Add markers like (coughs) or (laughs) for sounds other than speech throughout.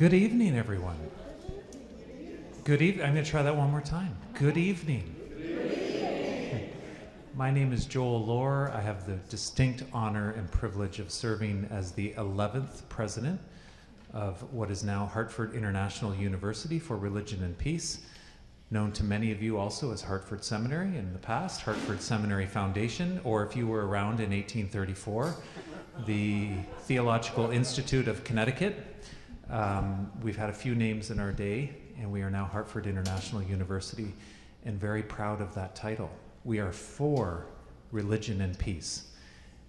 Good evening, everyone. Good evening. I'm going to try that one more time. Good evening. (laughs) My name is Joel Lohr. I have the distinct honor and privilege of serving as the 11th president of what is now Hartford International University for Religion and Peace, known to many of you also as Hartford Seminary in the past, Hartford Seminary Foundation, or if you were around in 1834, the Theological Institute of Connecticut. Um, we've had a few names in our day, and we are now Hartford International University, and very proud of that title. We are for religion and peace.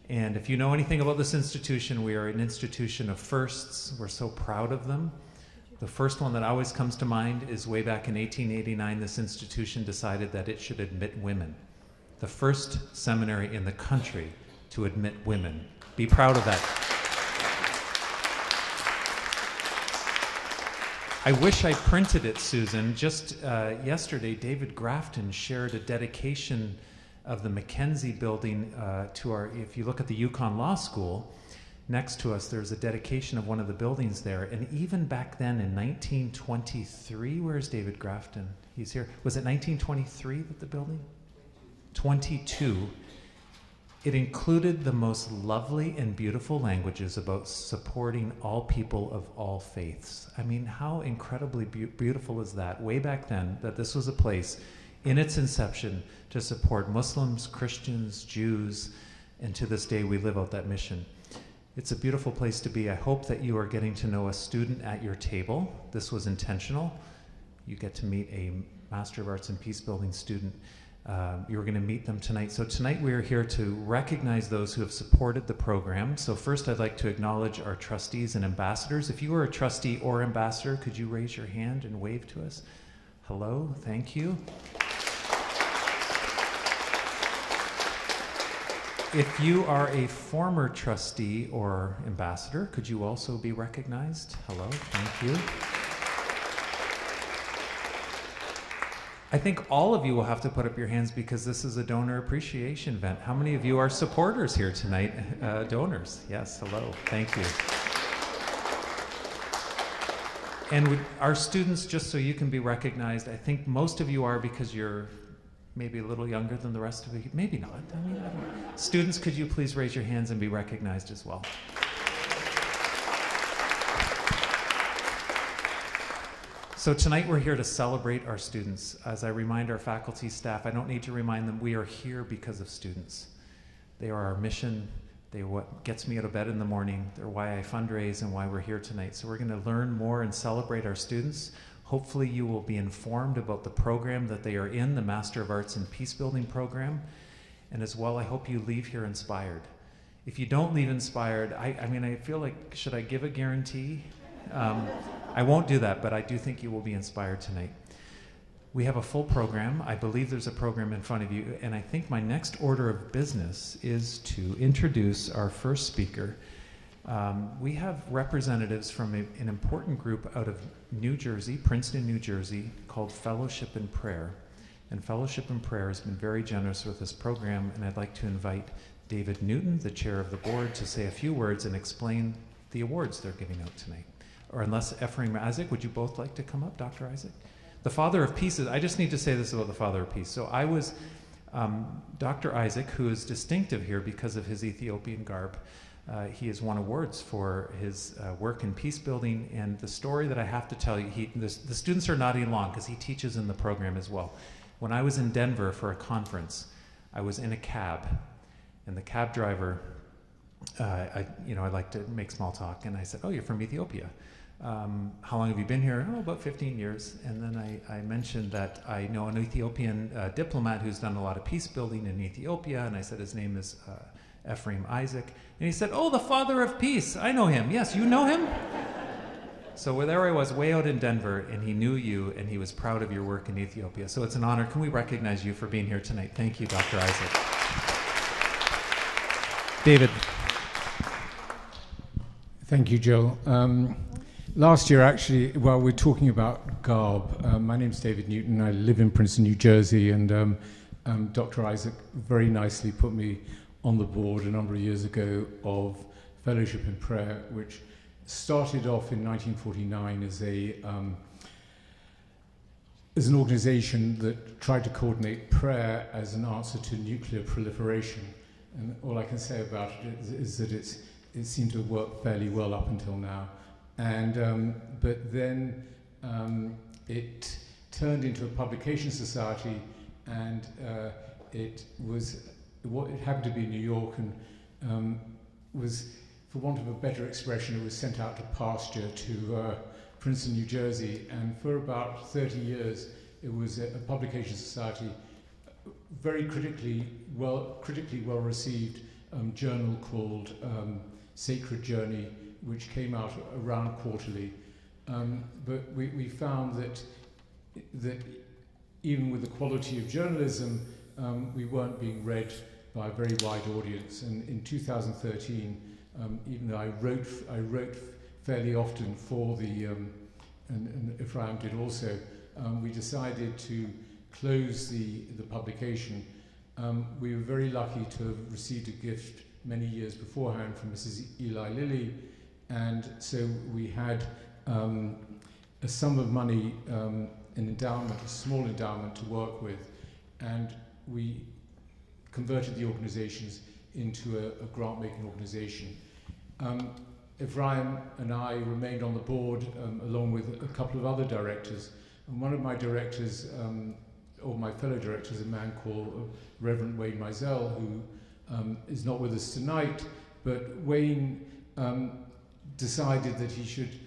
And if you know anything about this institution, we are an institution of firsts. We're so proud of them. The first one that always comes to mind is way back in 1889, this institution decided that it should admit women. The first seminary in the country to admit women. Be proud of that. I wish I printed it, Susan. Just uh, yesterday, David Grafton shared a dedication of the Mackenzie building uh, to our, if you look at the UConn Law School, next to us, there's a dedication of one of the buildings there. And even back then in 1923, where's David Grafton? He's here. Was it 1923 that the building? 22 it included the most lovely and beautiful languages about supporting all people of all faiths. I mean, how incredibly be- beautiful is that? Way back then, that this was a place in its inception to support Muslims, Christians, Jews, and to this day we live out that mission. It's a beautiful place to be. I hope that you are getting to know a student at your table. This was intentional. You get to meet a Master of Arts in Peace Building student um, you're going to meet them tonight. So, tonight we are here to recognize those who have supported the program. So, first, I'd like to acknowledge our trustees and ambassadors. If you are a trustee or ambassador, could you raise your hand and wave to us? Hello, thank you. If you are a former trustee or ambassador, could you also be recognized? Hello, thank you. I think all of you will have to put up your hands because this is a donor appreciation event. How many of you are supporters here tonight? Uh, donors, yes, hello, thank you. And we, our students, just so you can be recognized, I think most of you are because you're maybe a little younger than the rest of you. Maybe not. I mean, I students, could you please raise your hands and be recognized as well? So tonight we're here to celebrate our students. As I remind our faculty staff, I don't need to remind them we are here because of students. They are our mission. They are what gets me out of bed in the morning. They're why I fundraise and why we're here tonight. So we're going to learn more and celebrate our students. Hopefully you will be informed about the program that they are in, the Master of Arts in Peace Building program. And as well, I hope you leave here inspired. If you don't leave inspired, I, I mean, I feel like, should I give a guarantee? Um, I won't do that, but I do think you will be inspired tonight. We have a full program. I believe there's a program in front of you, and I think my next order of business is to introduce our first speaker. Um, we have representatives from a, an important group out of New Jersey, Princeton, New Jersey, called Fellowship in Prayer. And Fellowship in Prayer has been very generous with this program, and I'd like to invite David Newton, the chair of the board, to say a few words and explain the awards they're giving out tonight or unless Ephraim Isaac, would you both like to come up, Dr. Isaac? The Father of Peace is, I just need to say this about the Father of Peace. So I was, um, Dr. Isaac, who is distinctive here because of his Ethiopian garb, uh, he has won awards for his uh, work in peace building. And the story that I have to tell you, he, the, the students are nodding along because he teaches in the program as well. When I was in Denver for a conference, I was in a cab, and the cab driver, uh, I, you know, I like to make small talk, and I said, "Oh, you're from Ethiopia." Um, how long have you been here? Oh, about 15 years. And then I, I mentioned that I know an Ethiopian uh, diplomat who's done a lot of peace building in Ethiopia. And I said his name is uh, Ephraim Isaac. And he said, Oh, the father of peace. I know him. Yes, you know him? so there I was, way out in Denver, and he knew you, and he was proud of your work in Ethiopia. So it's an honor. Can we recognize you for being here tonight? Thank you, Dr. Isaac. David. Thank you, Joe. Um, Last year, actually, while we're talking about garb, um, my name's David Newton. I live in Princeton, New Jersey, and um, um, Dr. Isaac very nicely put me on the board a number of years ago of Fellowship in Prayer, which started off in 1949 as a um, as an organization that tried to coordinate prayer as an answer to nuclear proliferation. And all I can say about it is, is that it seemed to work fairly well up until now. And, um, but then um, it turned into a publication society and uh, it was, what it happened to be in New York and um, was, for want of a better expression, it was sent out to pasture to uh, Princeton, New Jersey, and for about 30 years it was a, a publication society, very critically well, critically well received um, journal called um, Sacred Journey, which came out around quarterly. Um, but we, we found that, that even with the quality of journalism, um, we weren't being read by a very wide audience. And in 2013, um, even though I wrote, I wrote fairly often for the, um, and, and Ephraim did also, um, we decided to close the, the publication. Um, we were very lucky to have received a gift many years beforehand from Mrs. Eli Lilly, and so we had um, a sum of money, um, an endowment, a small endowment to work with, and we converted the organizations into a, a grant-making organization. Um, and I remained on the board um, along with a couple of other directors. And one of my directors, um, or my fellow directors, a man called Reverend Wayne Mizell, who um, is not with us tonight, but Wayne decided that he should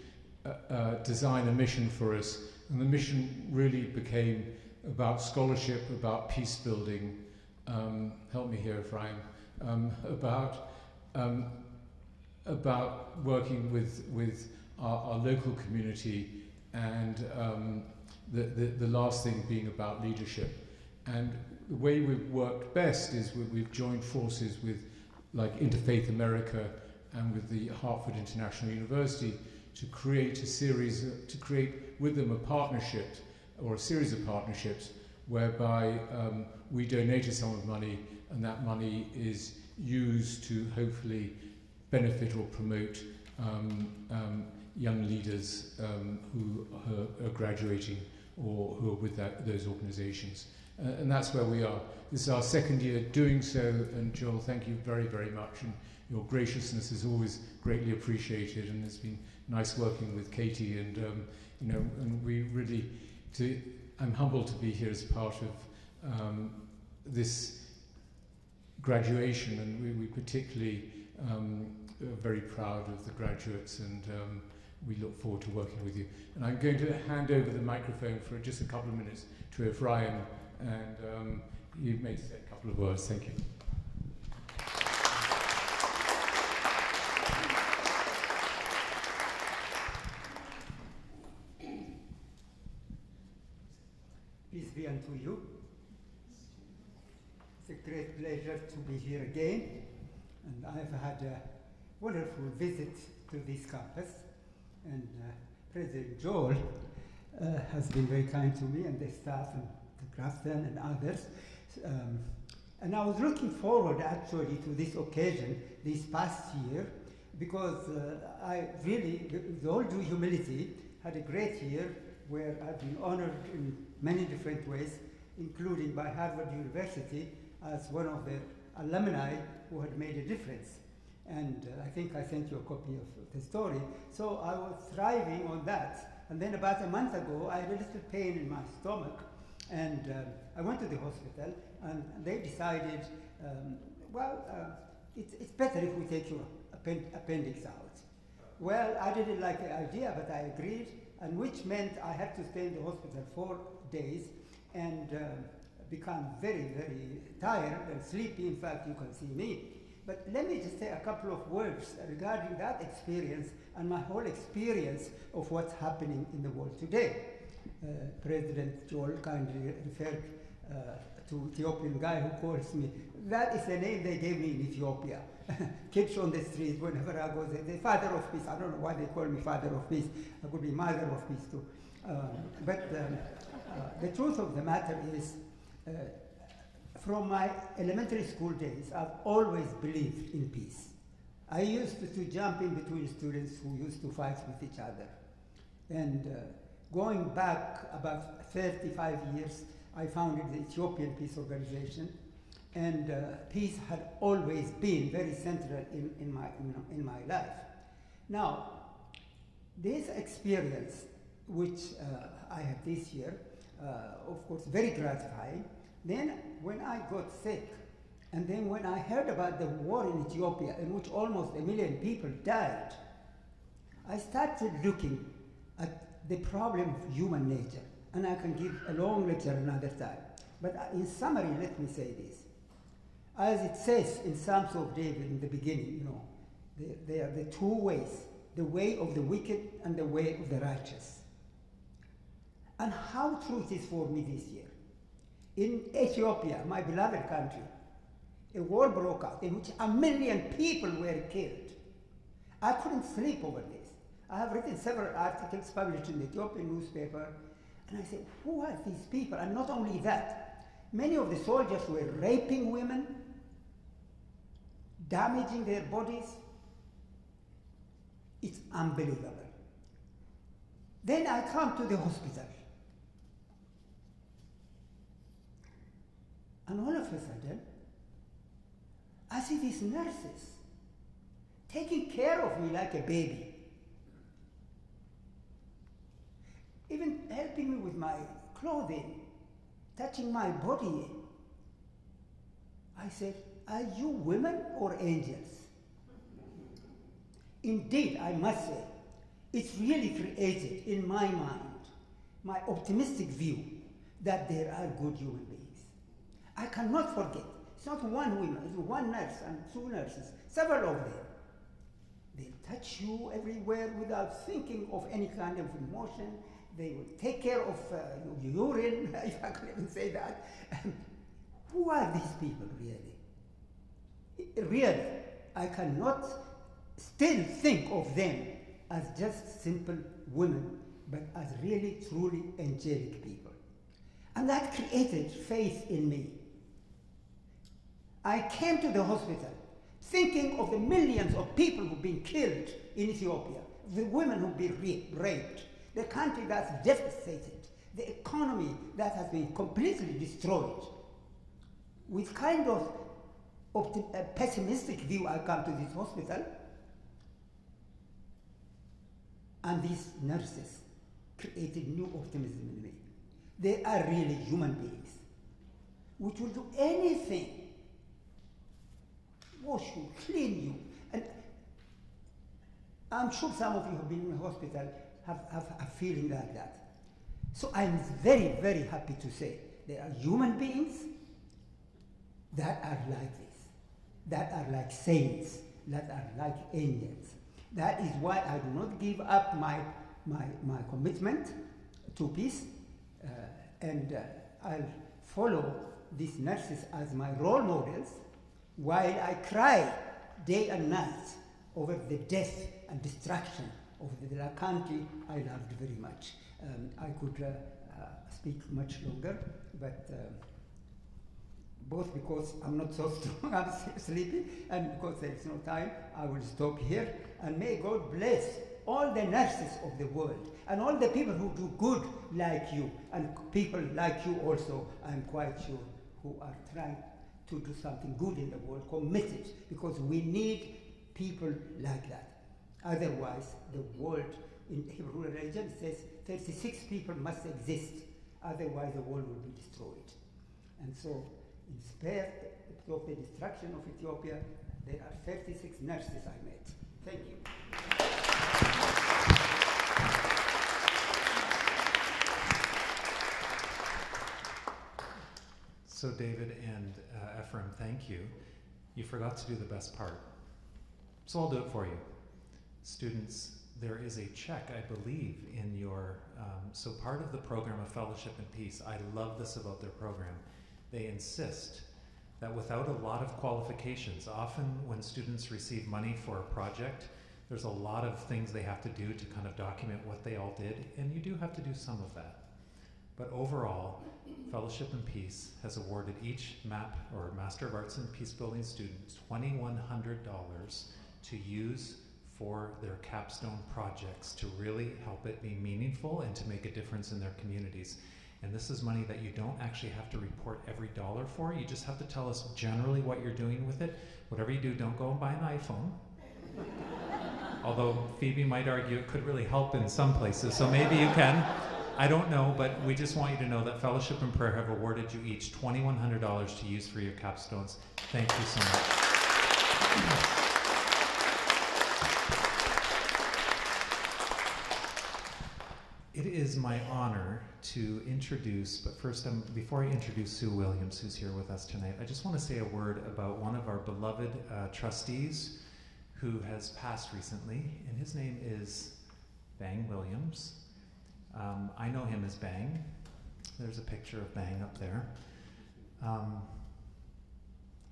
uh, uh, design a mission for us. And the mission really became about scholarship, about peace building, um, help me here, Ephraim, um, about um, about working with, with our, our local community and um, the, the, the last thing being about leadership. And the way we've worked best is we, we've joined forces with like Interfaith America and with the Hartford International University to create a series, to create with them a partnership or a series of partnerships whereby um, we donate a sum of money and that money is used to hopefully benefit or promote um, um, young leaders um, who are, graduating or who are with that, those organizations. Uh, and that's where we are. This is our second year doing so, and Joel, thank you very, very much. And your graciousness is always greatly appreciated, and it's been nice working with Katie. And um, you know, and we really, to, I'm humbled to be here as part of um, this graduation, and we, we particularly um, very proud of the graduates and um, we look forward to working with you. And I'm going to hand over the microphone for just a couple of minutes to Ephraim and um, you may say a couple of words. Thank you. Peace be unto you. It's a great pleasure to be here again. And I've had a wonderful visit to this campus. And uh, President Joel uh, has been very kind to me and the staff and the Grafton and others. Um, and I was looking forward actually to this occasion this past year because uh, I really, with all due humility, had a great year where I've been honored in many different ways, including by Harvard University as one of the alumni who had made a difference. And uh, I think I sent you a copy of the story. So I was thriving on that. And then about a month ago, I had a little pain in my stomach. And uh, I went to the hospital, and they decided, um, well, uh, it's, it's better if we take your append appendix out. Well, I didn't like the idea, but I agreed, and which meant I had to stay in the hospital four days and uh, become very, very tired and sleepy. In fact, you can see me. But let me just say a couple of words regarding that experience and my whole experience of what's happening in the world today. Uh, President Joel kindly referred uh, to Ethiopian guy who calls me. That is the name they gave me in Ethiopia. (laughs) Kids on the street, whenever I go there, the father of peace. I don't know why they call me father of peace. I could be mother of peace too. Um, but um, uh, the truth of the matter is, uh, from my elementary school days, I've always believed in peace. I used to, to jump in between students who used to fight with each other. And uh, going back about 35 years, I founded the Ethiopian Peace Organization. And uh, peace had always been very central in, in, my, in, in my life. Now, this experience, which uh, I have this year, of course, very gratifying. Then, when I got sick, and then when I heard about the war in Ethiopia, in which almost a million people died, I started looking at the problem of human nature. And I can give a long lecture another time. But uh, in summary, let me say this. As it says in Psalms of David in the beginning, you know, they, they are the two ways the way of the wicked and the way of the righteous. And how true is for me this year. In Ethiopia, my beloved country, a war broke out in which a million people were killed. I couldn't sleep over this. I have written several articles published in the Ethiopian newspaper, and I said, who are these people? And not only that, many of the soldiers were raping women, damaging their bodies. It's unbelievable. Then I come to the hospital. And all of a sudden, I see these nurses taking care of me like a baby, even helping me with my clothing, touching my body. I said, Are you women or angels? Indeed, I must say, it's really created in my mind my optimistic view that there are good human beings. I cannot forget it's not one woman, it's one nurse and two nurses, several of them. They touch you everywhere without thinking of any kind of emotion. They will take care of uh, your urine, (laughs) if I can even say that. (laughs) Who are these people really? Really, I cannot still think of them as just simple women, but as really, truly angelic people. And that created faith in me I came to the hospital thinking of the millions of people who've been killed in Ethiopia, the women who've been raped, the country that's devastated, the economy that has been completely destroyed. With kind of a pessimistic view, I come to this hospital, and these nurses created new optimism in me. They are really human beings, which will do anything wash you, clean you. And I'm sure some of you have been in the hospital have, have a feeling like that. So I'm very, very happy to say there are human beings that are like this, that are like saints, that are like angels. That is why I do not give up my, my, my commitment to peace, uh, and uh, I'll follow these nurses as my role models while I cry day and night over the death and destruction of the, country I loved very much. Um, I could uh, uh, speak much longer, but uh, both because I'm not so (laughs) strong, I'm sleepy, and because there is no time, I will stop here. And may God bless all the nurses of the world and all the people who do good like you, and people like you also, I'm quite sure, who are trying to do something good in the world, committed, because we need people like that. Otherwise, the world in Hebrew religion says 36 people must exist, otherwise the world will be destroyed. And so, in spite of the destruction of Ethiopia, there are 36 nurses I met. Thank you. So, David and uh, Ephraim, thank you. You forgot to do the best part. So, I'll do it for you. Students, there is a check, I believe, in your. Um, so, part of the program of Fellowship and Peace, I love this about their program. They insist that without a lot of qualifications, often when students receive money for a project, there's a lot of things they have to do to kind of document what they all did, and you do have to do some of that. But overall, Fellowship and Peace has awarded each MAP or Master of Arts in Peace Building student $2,100 to use for their capstone projects to really help it be meaningful and to make a difference in their communities. And this is money that you don't actually have to report every dollar for. You just have to tell us generally what you're doing with it. Whatever you do, don't go and buy an iPhone. (laughs) Although Phoebe might argue it could really help in some places, so maybe you can. I don't know, but we just want you to know that Fellowship and Prayer have awarded you each $2,100 to use for your capstones. Thank you so much. It is my honor to introduce, but first, um, before I introduce Sue Williams, who's here with us tonight, I just want to say a word about one of our beloved uh, trustees who has passed recently, and his name is Bang Williams. Um, I know him as Bang. There's a picture of Bang up there. Um,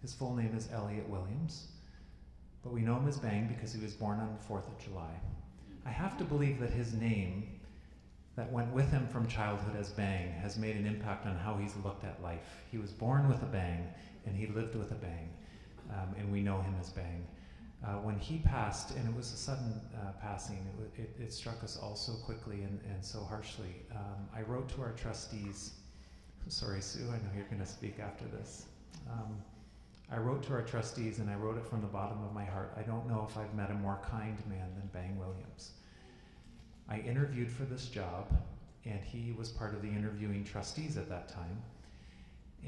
his full name is Elliot Williams, but we know him as Bang because he was born on the 4th of July. I have to believe that his name that went with him from childhood as Bang has made an impact on how he's looked at life. He was born with a bang, and he lived with a bang, um, and we know him as Bang. Uh, when he passed, and it was a sudden uh, passing, it, it, it, struck us all so quickly and, and so harshly. Um, I wrote to our trustees. Sorry, Sue, I know you're going to speak after this. Um, I wrote to our trustees, and I wrote it from the bottom of my heart. I don't know if I've met a more kind man than Bang Williams. I interviewed for this job, and he was part of the interviewing trustees at that time.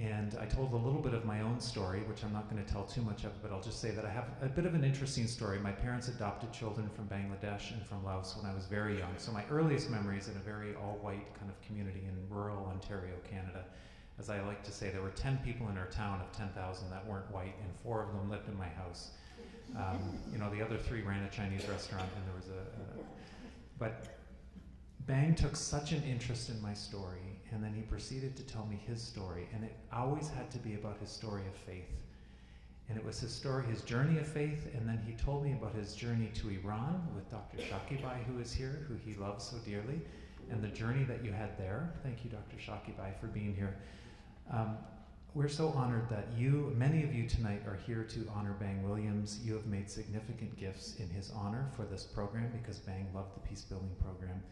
And I told a little bit of my own story, which I'm not going to tell too much of, but I'll just say that I have a bit of an interesting story. My parents adopted children from Bangladesh and from Laos when I was very young. So my earliest memories in a very all-white kind of community in rural Ontario, Canada. As I like to say, there were 10 people in our town of 10,000 that weren't white, and four of them lived in my house. Um, you know, the other three ran a Chinese restaurant, and there was a, a but Bang took such an interest in my story, and then he proceeded to tell me his story, and it always had to be about his story of faith. And it was his story, his journey of faith, and then he told me about his journey to Iran with Dr. Shakibai, who is here, who he loves so dearly, and the journey that you had there. Thank you, Dr. Shakibai, for being here. Um, we're so honored that you, many of you tonight, are here to honor Bang Williams. You have made significant gifts in his honor for this program because Bang loved the peace building program.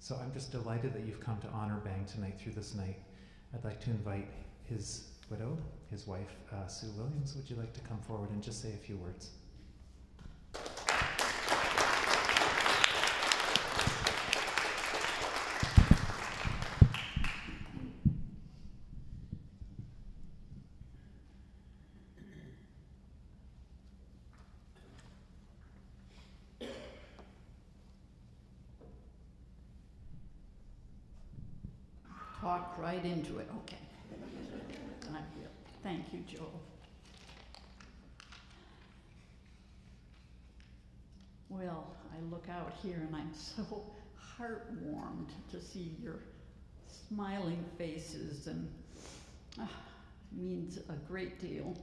So I'm just delighted that you've come to honor Bang tonight through this night. I'd like to invite his widow, his wife, uh, Sue Williams. Would you like to come forward and just say a few words? Right into it. Okay. I will. Thank you, Joel. Well, I look out here and I'm so heartwarmed to see your smiling faces and uh, means a great deal.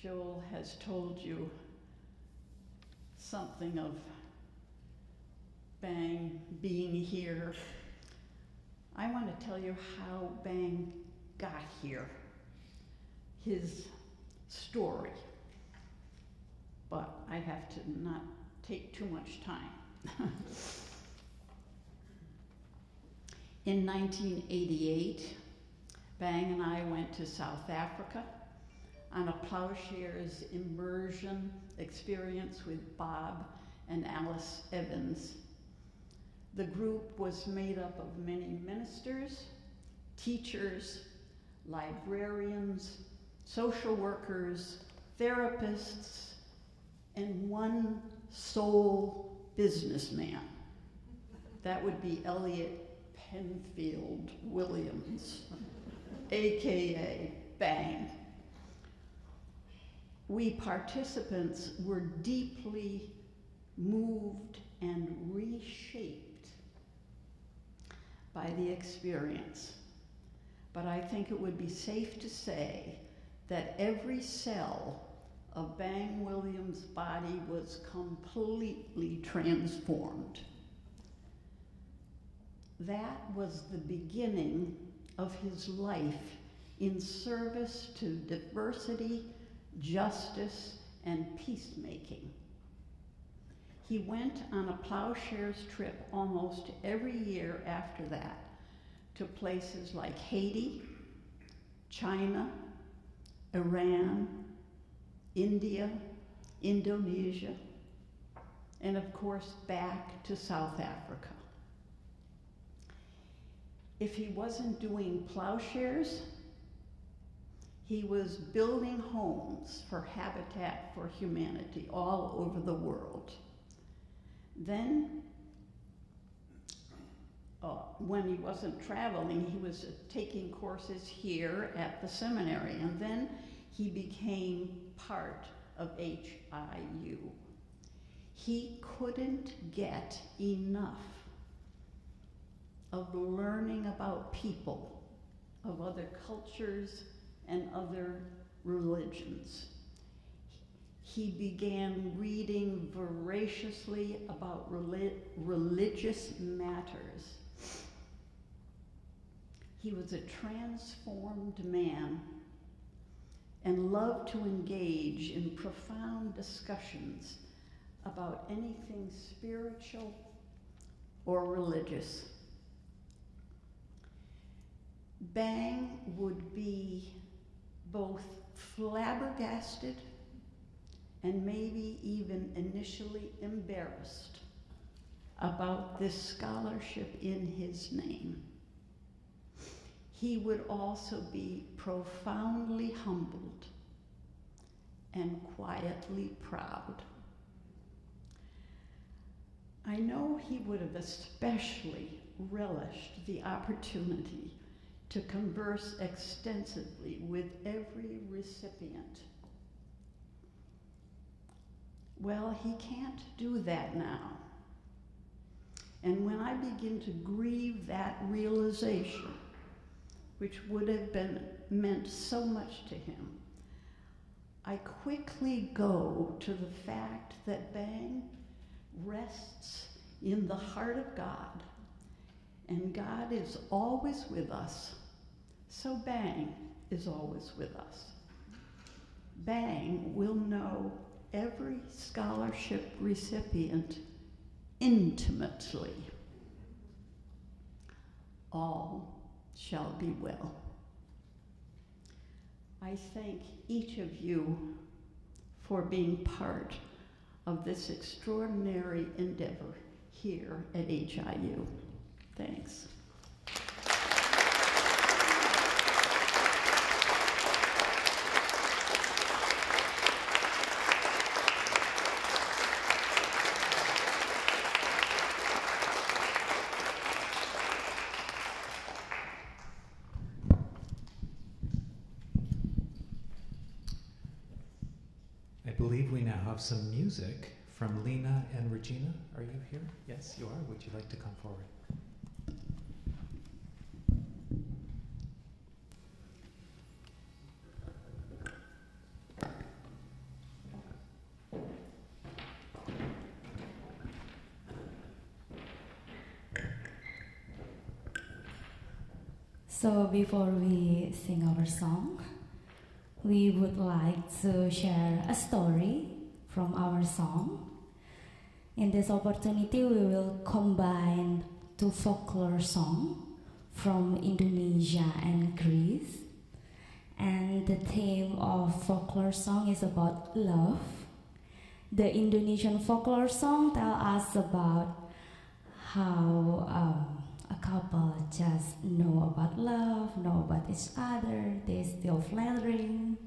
Joel has told you something of Bang being here I want to tell you how Bang got here, his story. But I have to not take too much time. (laughs) In 1988, Bang and I went to South Africa on a plowshares immersion experience with Bob and Alice Evans the group was made up of many ministers, teachers, librarians, social workers, therapists, and one sole businessman. That would be Elliot Penfield Williams, AKA Bang. We participants were deeply moved and reshaped by the experience. But I think it would be safe to say that every cell of Bang Williams' body was completely transformed. That was the beginning of his life in service to diversity, justice, and peacemaking. He went on a plowshares trip almost every year after that to places like Haiti, China, Iran, India, Indonesia, and of course back to South Africa. If he wasn't doing plowshares, he was building homes for Habitat for Humanity all over the world. Then, uh, when he wasn't traveling, he was taking courses here at the seminary, and then he became part of HIU. He couldn't get enough of learning about people, of other cultures, and other religions. He began reading voraciously about relig religious matters. He was a transformed man and loved to engage in profound discussions about anything spiritual or religious. Bang would be both flabbergasted and maybe even initially embarrassed about this scholarship in his name. He would also be profoundly humbled and quietly proud. I know he would have especially relished the opportunity to converse extensively with every recipient. Well, he can't do that now. And when I begin to grieve that realization, which would have been meant so much to him, I quickly go to the fact that Bang rests in the heart of God and God is always with us. So Bang is always with us. Bang will know every scholarship recipient intimately. All shall be well. I thank each of you for being part of this extraordinary endeavor here at HIU. Thanks. I believe we now have some music from Lena and Regina. Are you here? Yes, you are. Would you like to come forward? So before we sing our song, we would like to share a story from our song. In this opportunity, we will combine two folklore songs from Indonesia and Greece. And the theme of folklore song is about love. The Indonesian folklore song tell us about how um, couple just know about love, know about each other, they still flattering.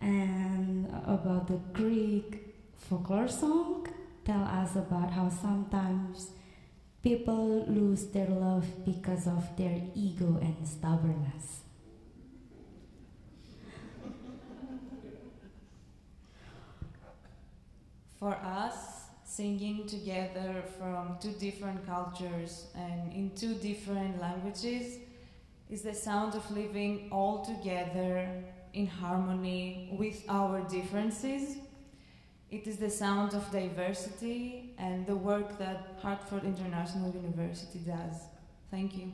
And about the Greek folklore song, tell us about how sometimes people lose their love because of their ego and stubbornness. For us, singing together from two different cultures and in two different languages is the sound of living all together in harmony with our differences. It is the sound of diversity and the work that Hartford International University does. Thank you.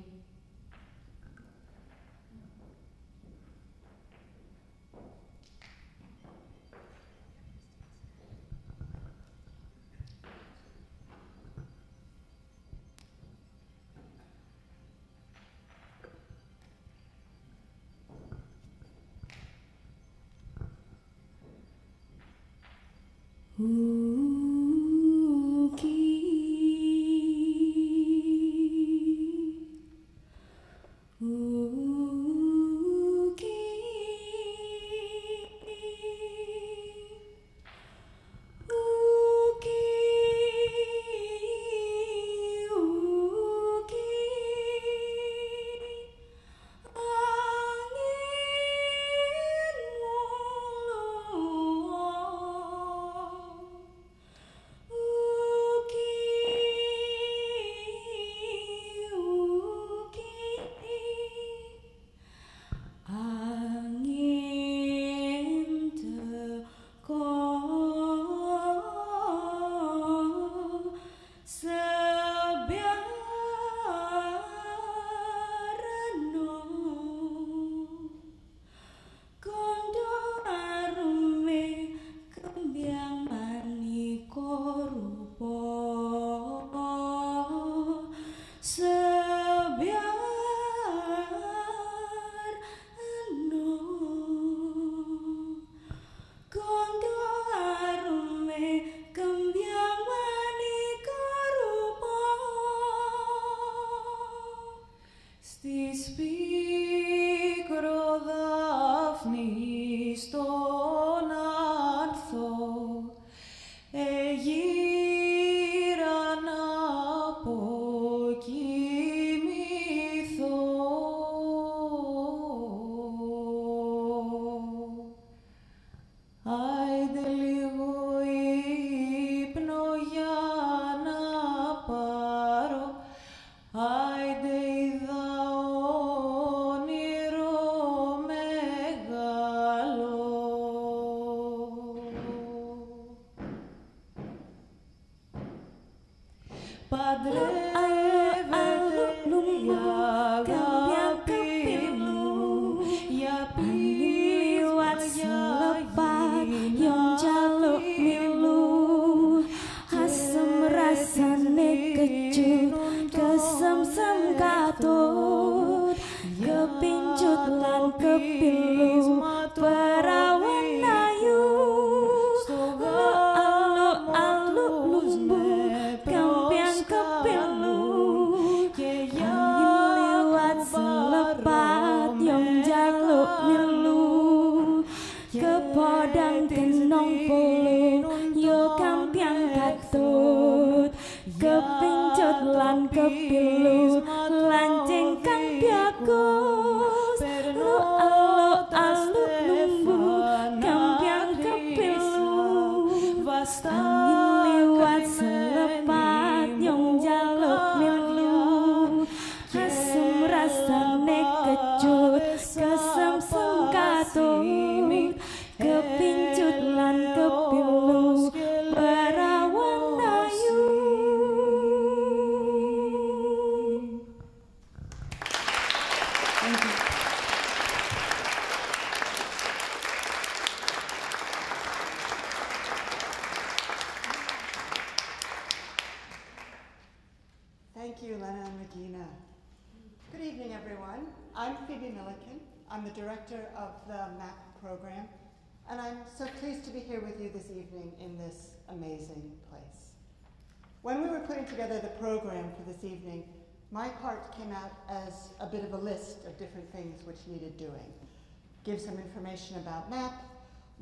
Give some information about MAP,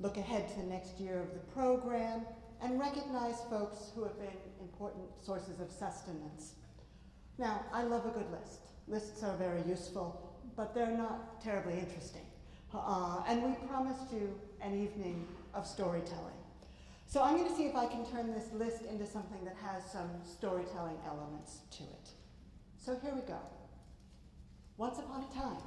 look ahead to the next year of the program, and recognize folks who have been important sources of sustenance. Now, I love a good list. Lists are very useful, but they're not terribly interesting. Uh, and we promised you an evening of storytelling. So I'm going to see if I can turn this list into something that has some storytelling elements to it. So here we go. Once upon a time,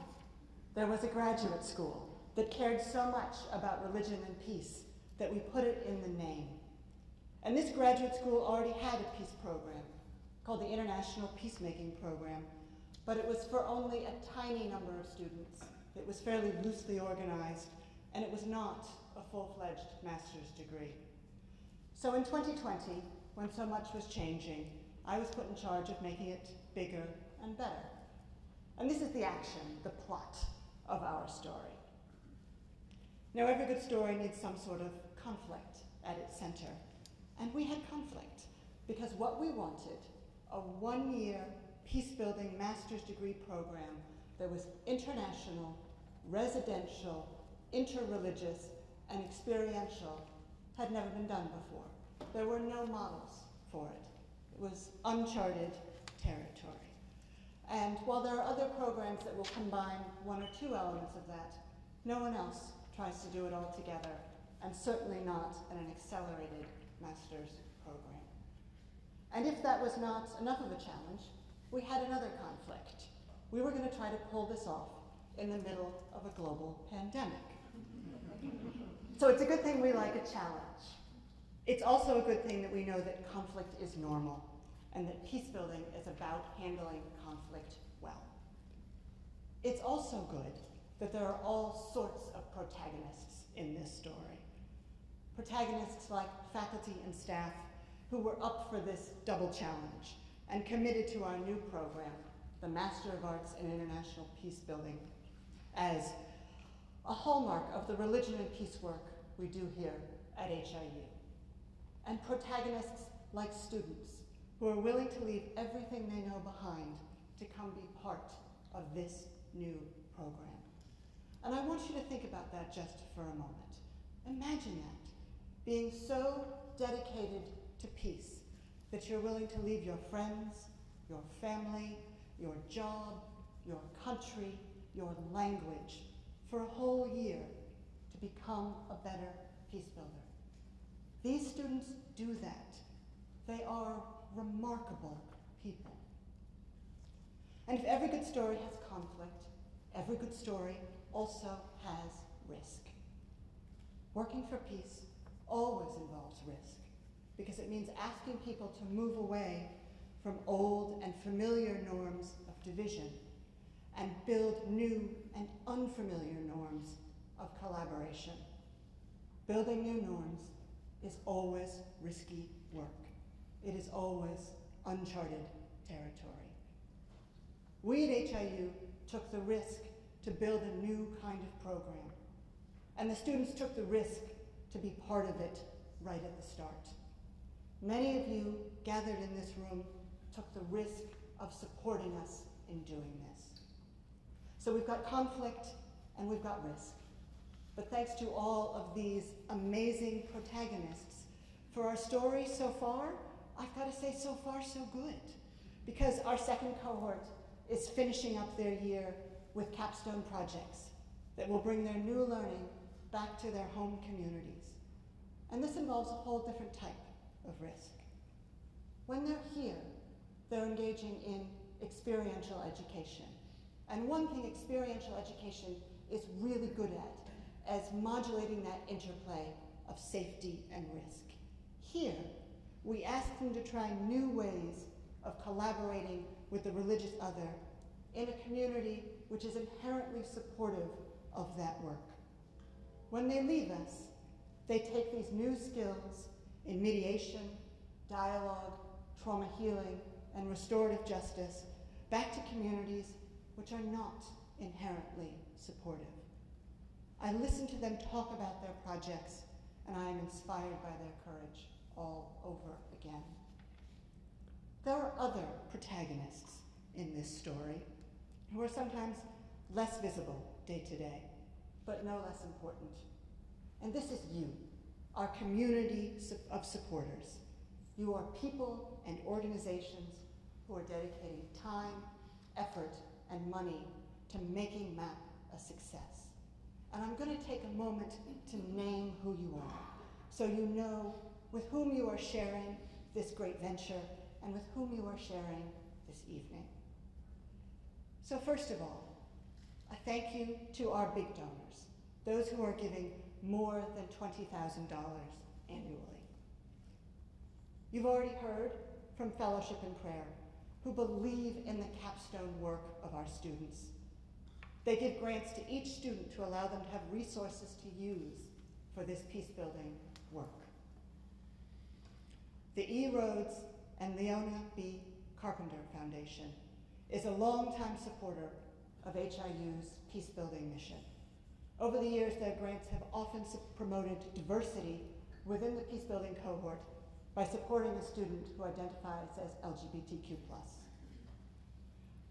there was a graduate school that cared so much about religion and peace that we put it in the name. And this graduate school already had a peace program called the International Peacemaking Program, but it was for only a tiny number of students. It was fairly loosely organized, and it was not a full-fledged master's degree. So in 2020, when so much was changing, I was put in charge of making it bigger and better. And this is the action, the plot of our story. Now, every good story needs some sort of conflict at its center. And we had conflict because what we wanted, a one year peace building master's degree program that was international, residential, interreligious, and experiential, had never been done before. There were no models for it. It was uncharted territory. And while there are other programs that will combine one or two elements of that, no one else tries to do it all together, and certainly not in an accelerated master's program. And if that was not enough of a challenge, we had another conflict. We were going to try to pull this off in the middle of a global pandemic. so it's a good thing we like a challenge. It's also a good thing that we know that conflict is normal and that peace building is about handling conflict well. It's also good that there are all sorts of protagonists in this story. Protagonists like faculty and staff who were up for this double challenge and committed to our new program, the Master of Arts in International Peace Building, as a hallmark of the religion and peace work we do here at HIU. And protagonists like students who are willing to leave everything they know behind to come be part of this new program. And I want you to think about that just for a moment. Imagine that, being so dedicated to peace that you're willing to leave your friends, your family, your job, your country, your language for a whole year to become a better peace builder. These students do that. They are remarkable people. And if every good story has conflict, every good story also has risk. Working for peace always involves risk because it means asking people to move away from old and familiar norms of division and build new and unfamiliar norms of collaboration. Building new norms is always risky work. It is always uncharted territory. We at HIU took the risk to build a new kind of program, and the students took the risk to be part of it right at the start. Many of you gathered in this room took the risk of supporting us in doing this. So we've got conflict and we've got risk. But thanks to all of these amazing protagonists for our story so far, I've got to say so far so good. Because our second cohort is finishing up their year with capstone projects that will bring their new learning back to their home communities. And this involves a whole different type of risk. When they're here, they're engaging in experiential education. And one thing experiential education is really good at is modulating that interplay of safety and risk. Here, we ask them to try new ways of collaborating with the religious other in a community which is inherently supportive of that work. When they leave us, they take these new skills in mediation, dialogue, trauma healing, and restorative justice back to communities which are not inherently supportive. I listen to them talk about their projects, and I am inspired by their courage all over again. There are other protagonists in this story who are sometimes less visible day to day, but no less important. And this is you, our community of supporters. You are people and organizations who are dedicating time, effort, and money to making MAP a success. And I'm going to take a moment to name who you are so you know with whom you are sharing this great venture and with whom you are sharing this evening. So, first of all, a thank you to our big donors, those who are giving more than $20,000 annually. You've already heard from Fellowship in Prayer, who believe in the capstone work of our students. They give grants to each student to allow them to have resources to use for this peace building work. The E. Rhodes and Leona B. Carpenter Foundation is a longtime supporter of HIU's peacebuilding mission. Over the years, their grants have often promoted diversity within the peacebuilding cohort by supporting a student who identifies as LGBTQ+.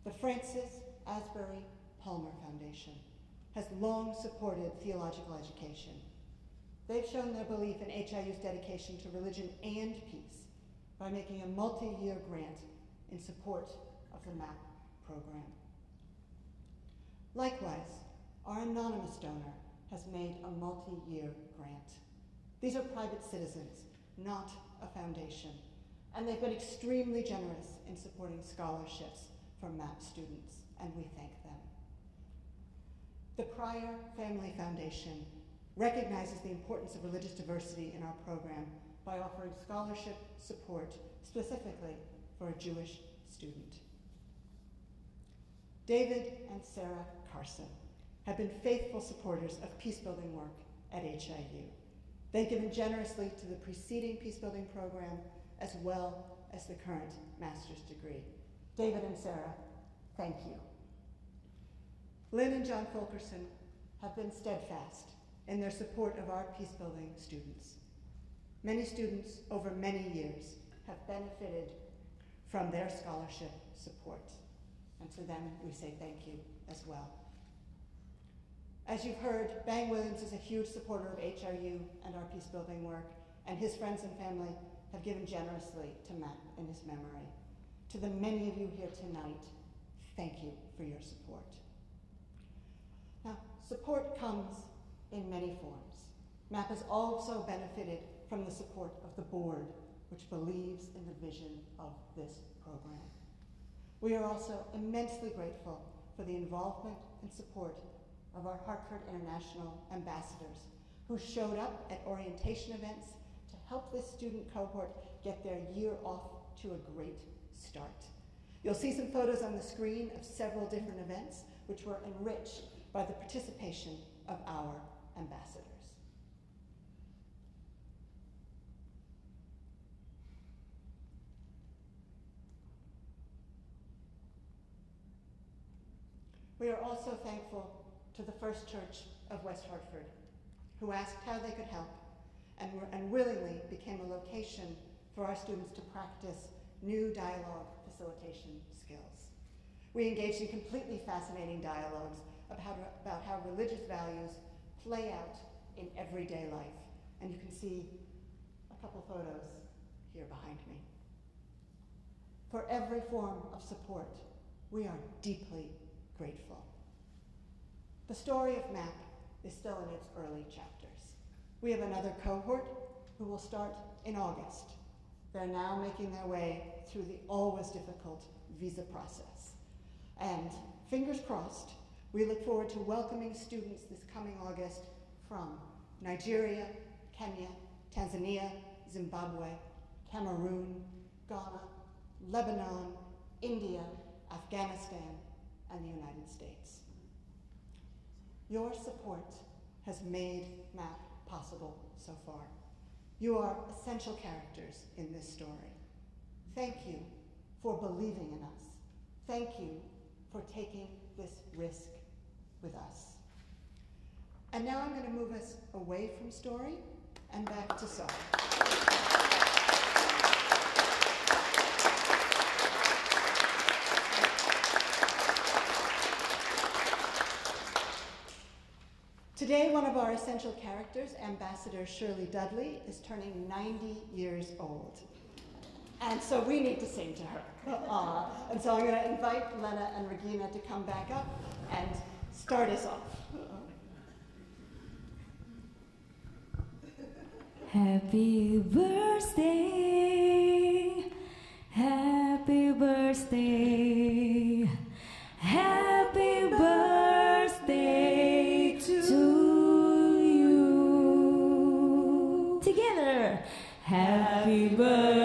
The Francis Asbury Palmer Foundation has long supported theological education. They've shown their belief in HIU's dedication to religion and peace by making a multi-year grant in support of the MAP program. Likewise, our anonymous donor has made a multi-year grant. These are private citizens, not a foundation, and they've been extremely generous in supporting scholarships for MAP students, and we thank them. The Pryor Family Foundation recognizes the importance of religious diversity in our program by offering scholarship support specifically for a Jewish student. David and Sarah Carson have been faithful supporters of peacebuilding work at HIU. They've given generously to the preceding peacebuilding program as well as the current master's degree. David and Sarah, thank you. Lynn and John Fulkerson have been steadfast in their support of our peacebuilding students. Many students over many years have benefited from their scholarship support. And to them, we say thank you as well. As you've heard, Bang Williams is a huge supporter of HIU and our peacebuilding work, and his friends and family have given generously to MAP in his memory. To the many of you here tonight, thank you for your support. Support comes in many forms. MAP has also benefited from the support of the board, which believes in the vision of this program. We are also immensely grateful for the involvement and support of our Hartford International ambassadors who showed up at orientation events to help this student cohort get their year off to a great start. You'll see some photos on the screen of several different events which were enriched by the participation of our ambassadors. We are also thankful to the First Church of West Hartford, who asked how they could help and, were, and willingly became a location for our students to practice new dialogue facilitation skills. We engaged in completely fascinating dialogues about, about how religious values play out in everyday life. And you can see a couple photos here behind me. For every form of support, we are deeply grateful. The story of MAP is still in its early chapters. We have another cohort who will start in August. They're now making their way through the always difficult visa process. And fingers crossed, we look forward to welcoming students this coming August from Nigeria, Kenya, Tanzania, Zimbabwe, Cameroon, Ghana, Lebanon, India, Afghanistan, and the United States. Your support has made MAP possible so far. You are essential characters in this story. Thank you for believing in us. Thank you for taking this risk with us. And now I'm going to move us away from story and back to song. Today, one of our essential characters, Ambassador Shirley Dudley, is turning 90 years old. And so we need to sing to her. (laughs) And so I'm going to invite Lena and Regina to come back up and start us off. Happy birthday, happy birthday, happy birthday to you. Together, happy birthday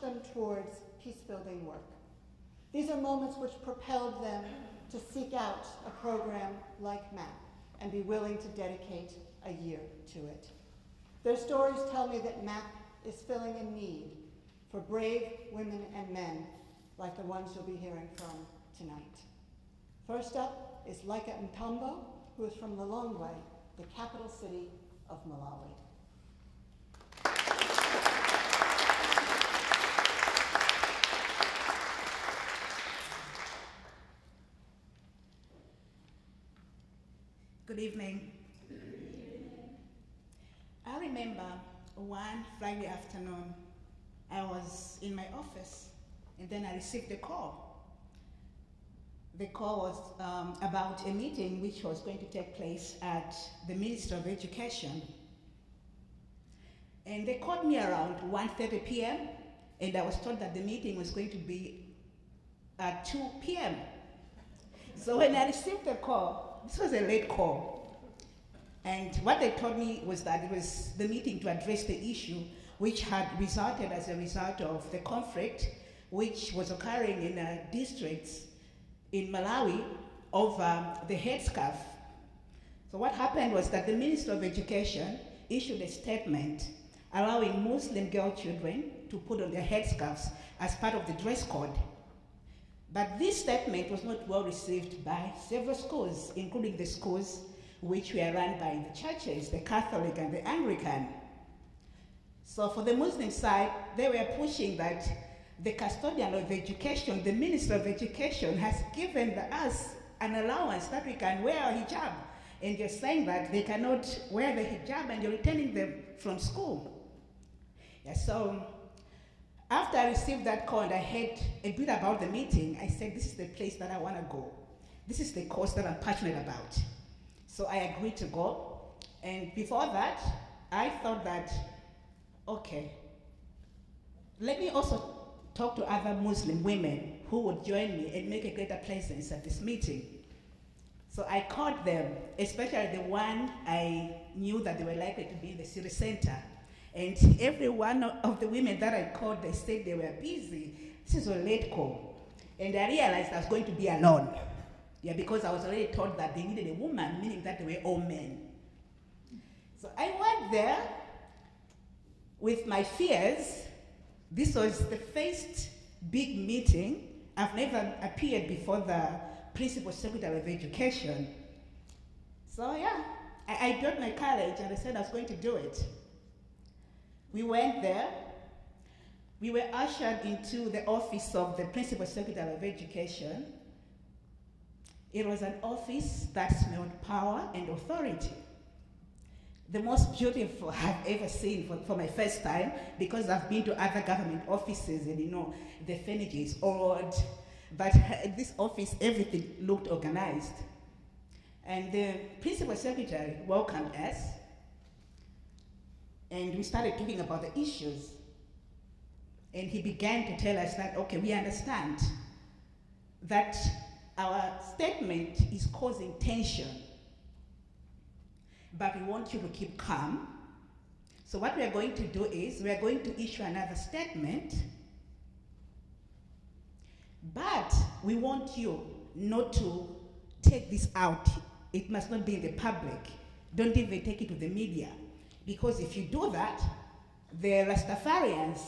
them towards peace-building work. These are moments which propelled them to seek out a program like MAP and be willing to dedicate a year to it. Their stories tell me that MAP is filling a need for brave women and men like the ones you'll be hearing from tonight. First up is Laika Mtambo, who is from Lilongwe, the capital city of Malawi. Good evening. I remember one Friday afternoon, I was in my office and then I received a call. The call was um, about a meeting which was going to take place at the Ministry of Education. And they called me around 1.30 p.m. and I was told that the meeting was going to be at 2 p.m. So when I received the call, this was a late call. And what they told me was that it was the meeting to address the issue which had resulted as a result of the conflict which was occurring in uh, districts in Malawi over the headscarf. So what happened was that the Minister of Education issued a statement allowing Muslim girl children to put on their headscarves as part of the dress code. But this statement was not well received by several schools, including the schools which were run by the churches, the Catholic and the Anglican. So for the Muslim side, they were pushing that the custodian of education, the minister of education, has given us an allowance that we can wear a hijab. And you're saying that they cannot wear the hijab and you're returning them from school. Yeah, so after I received that call and I heard a bit about the meeting, I said, This is the place that I want to go. This is the course that I'm passionate about. So I agreed to go. And before that, I thought that, okay, let me also talk to other Muslim women who would join me and make a greater presence at this meeting. So I called them, especially the one I knew that they were likely to be in the city center. And every one of the women that I called, they said they were busy. This is a late call. And I realized I was going to be alone. Yeah, because I was already told that they needed a woman, meaning that they were all men. So I went there with my fears. This was the first big meeting. I've never appeared before the principal secretary of education. So yeah, I, I got my courage and I said I was going to do it. We went there. We were ushered into the office of the Principal Secretary of Education. It was an office that smelled power and authority. The most beautiful (laughs) I've ever seen for, for my first time because I've been to other government offices and you know, the furniture is old. But (laughs) this office, everything looked organized. And the principal secretary welcomed us and we started talking about the issues. And he began to tell us that, okay, we understand that our statement is causing tension, but we want you to keep calm. So, what we are going to do is we are going to issue another statement, but we want you not to take this out. It must not be in the public. Don't even take it to the media. Because if you do that, the Rastafarians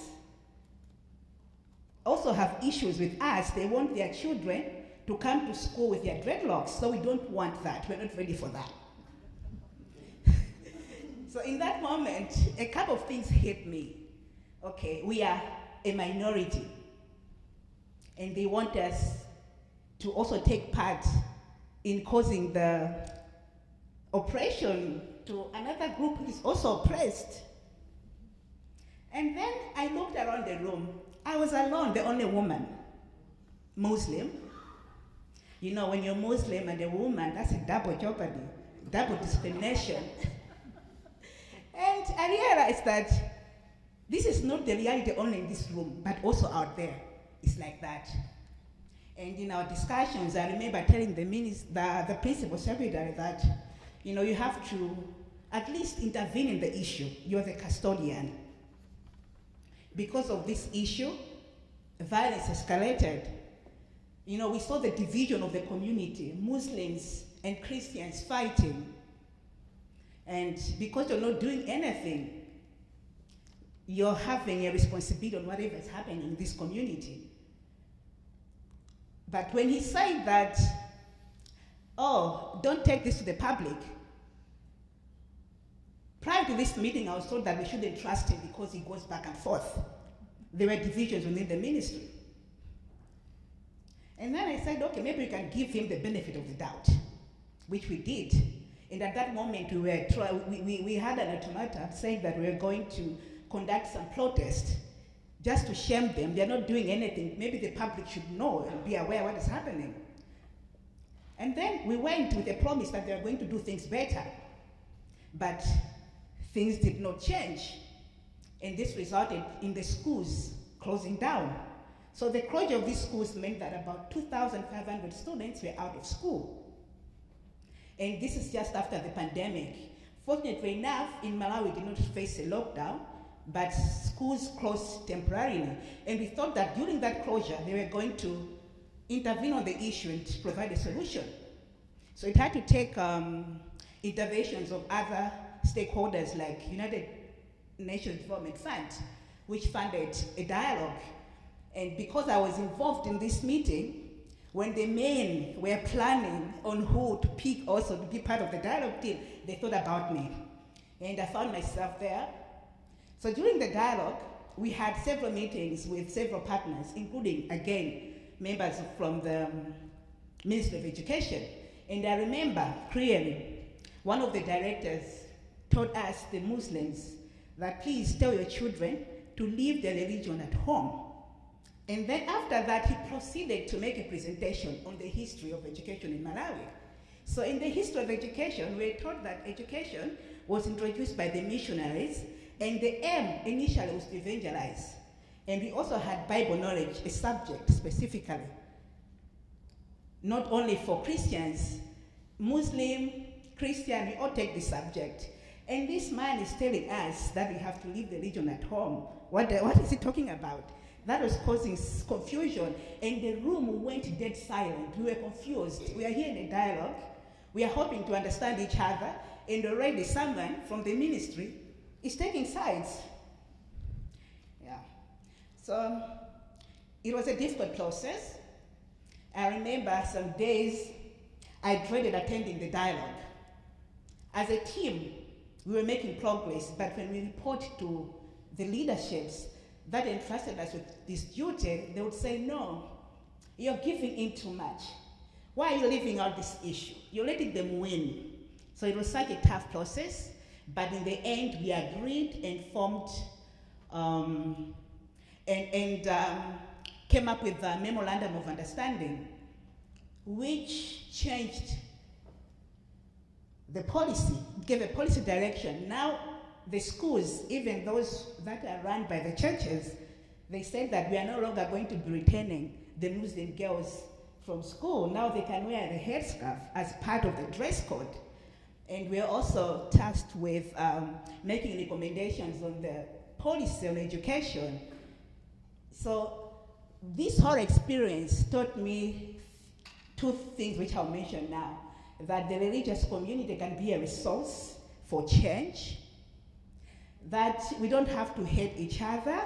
also have issues with us. They want their children to come to school with their dreadlocks, so we don't want that. We're not ready for that. (laughs) so in that moment, a couple of things hit me. Okay, we are a minority, and they want us to also take part in causing the oppression to another group is also oppressed. And then I looked around the room. I was alone, the only woman, Muslim. You know, when you're Muslim and a woman, that's a double jeopardy, double discrimination. (laughs) and I realized that this is not the reality only in this room, but also out there. It's like that. And in our discussions, I remember telling the, minister, the, the principal secretary that you know, you have to at least intervene in the issue. You're the custodian. Because of this issue, violence escalated. You know, we saw the division of the community, Muslims and Christians fighting. And because you're not doing anything, you're having a responsibility on whatever is happening in this community. But when he said that oh, don't take this to the public. Prior to this meeting, I was told that we shouldn't trust him because he goes back and forth. There were divisions within the ministry. And then I said, okay, maybe we can give him the benefit of the doubt, which we did. And at that moment, we, were we, we, we had an ultimatum saying that we were going to conduct some protest just to shame them. They're not doing anything. Maybe the public should know and be aware what is happening. And then we went with a promise that they were going to do things better. But things did not change. And this resulted in the schools closing down. So the closure of these schools meant that about 2,500 students were out of school. And this is just after the pandemic. Fortunately enough, in Malawi, we did not face a lockdown, but schools closed temporarily. And we thought that during that closure, they were going to intervene on the issue and provide a solution. So it had to take um, interventions of other stakeholders like United Nations Development Fund, which funded a dialogue. And because I was involved in this meeting, when the men were planning on who to pick also to be part of the dialogue team, they thought about me. And I found myself there. So during the dialogue, we had several meetings with several partners, including, again, members from the Ministry of Education. And I remember clearly one of the directors told us, the Muslims, that please tell your children to leave their religion at home. And then after that, he proceeded to make a presentation on the history of education in Malawi. So in the history of education, we're taught that education was introduced by the missionaries, and the aim initially was to evangelize. And we also had Bible knowledge, a subject specifically. Not only for Christians, Muslim, Christian, we all take the subject. And this man is telling us that we have to leave the religion at home. What, what is he talking about? That was causing confusion, and the room went dead silent. We were confused. We are here in a dialogue. We are hoping to understand each other, and already someone from the ministry is taking sides. So it was a difficult process. I remember some days I dreaded attending the dialogue. As a team, we were making progress, but when we report to the leaderships that entrusted us with this duty, they would say, No, you're giving in too much. Why are you leaving out this issue? You're letting them win. So it was such a tough process, but in the end, we agreed and formed um, and, and um, came up with a memorandum of understanding, which changed the policy, gave a policy direction. Now, the schools, even those that are run by the churches, they said that we are no longer going to be returning the Muslim girls from school. Now they can wear the headscarf as part of the dress code. And we're also tasked with um, making recommendations on the policy on education. So this whole experience taught me two things which I'll mention now. That the religious community can be a resource for change, that we don't have to hate each other.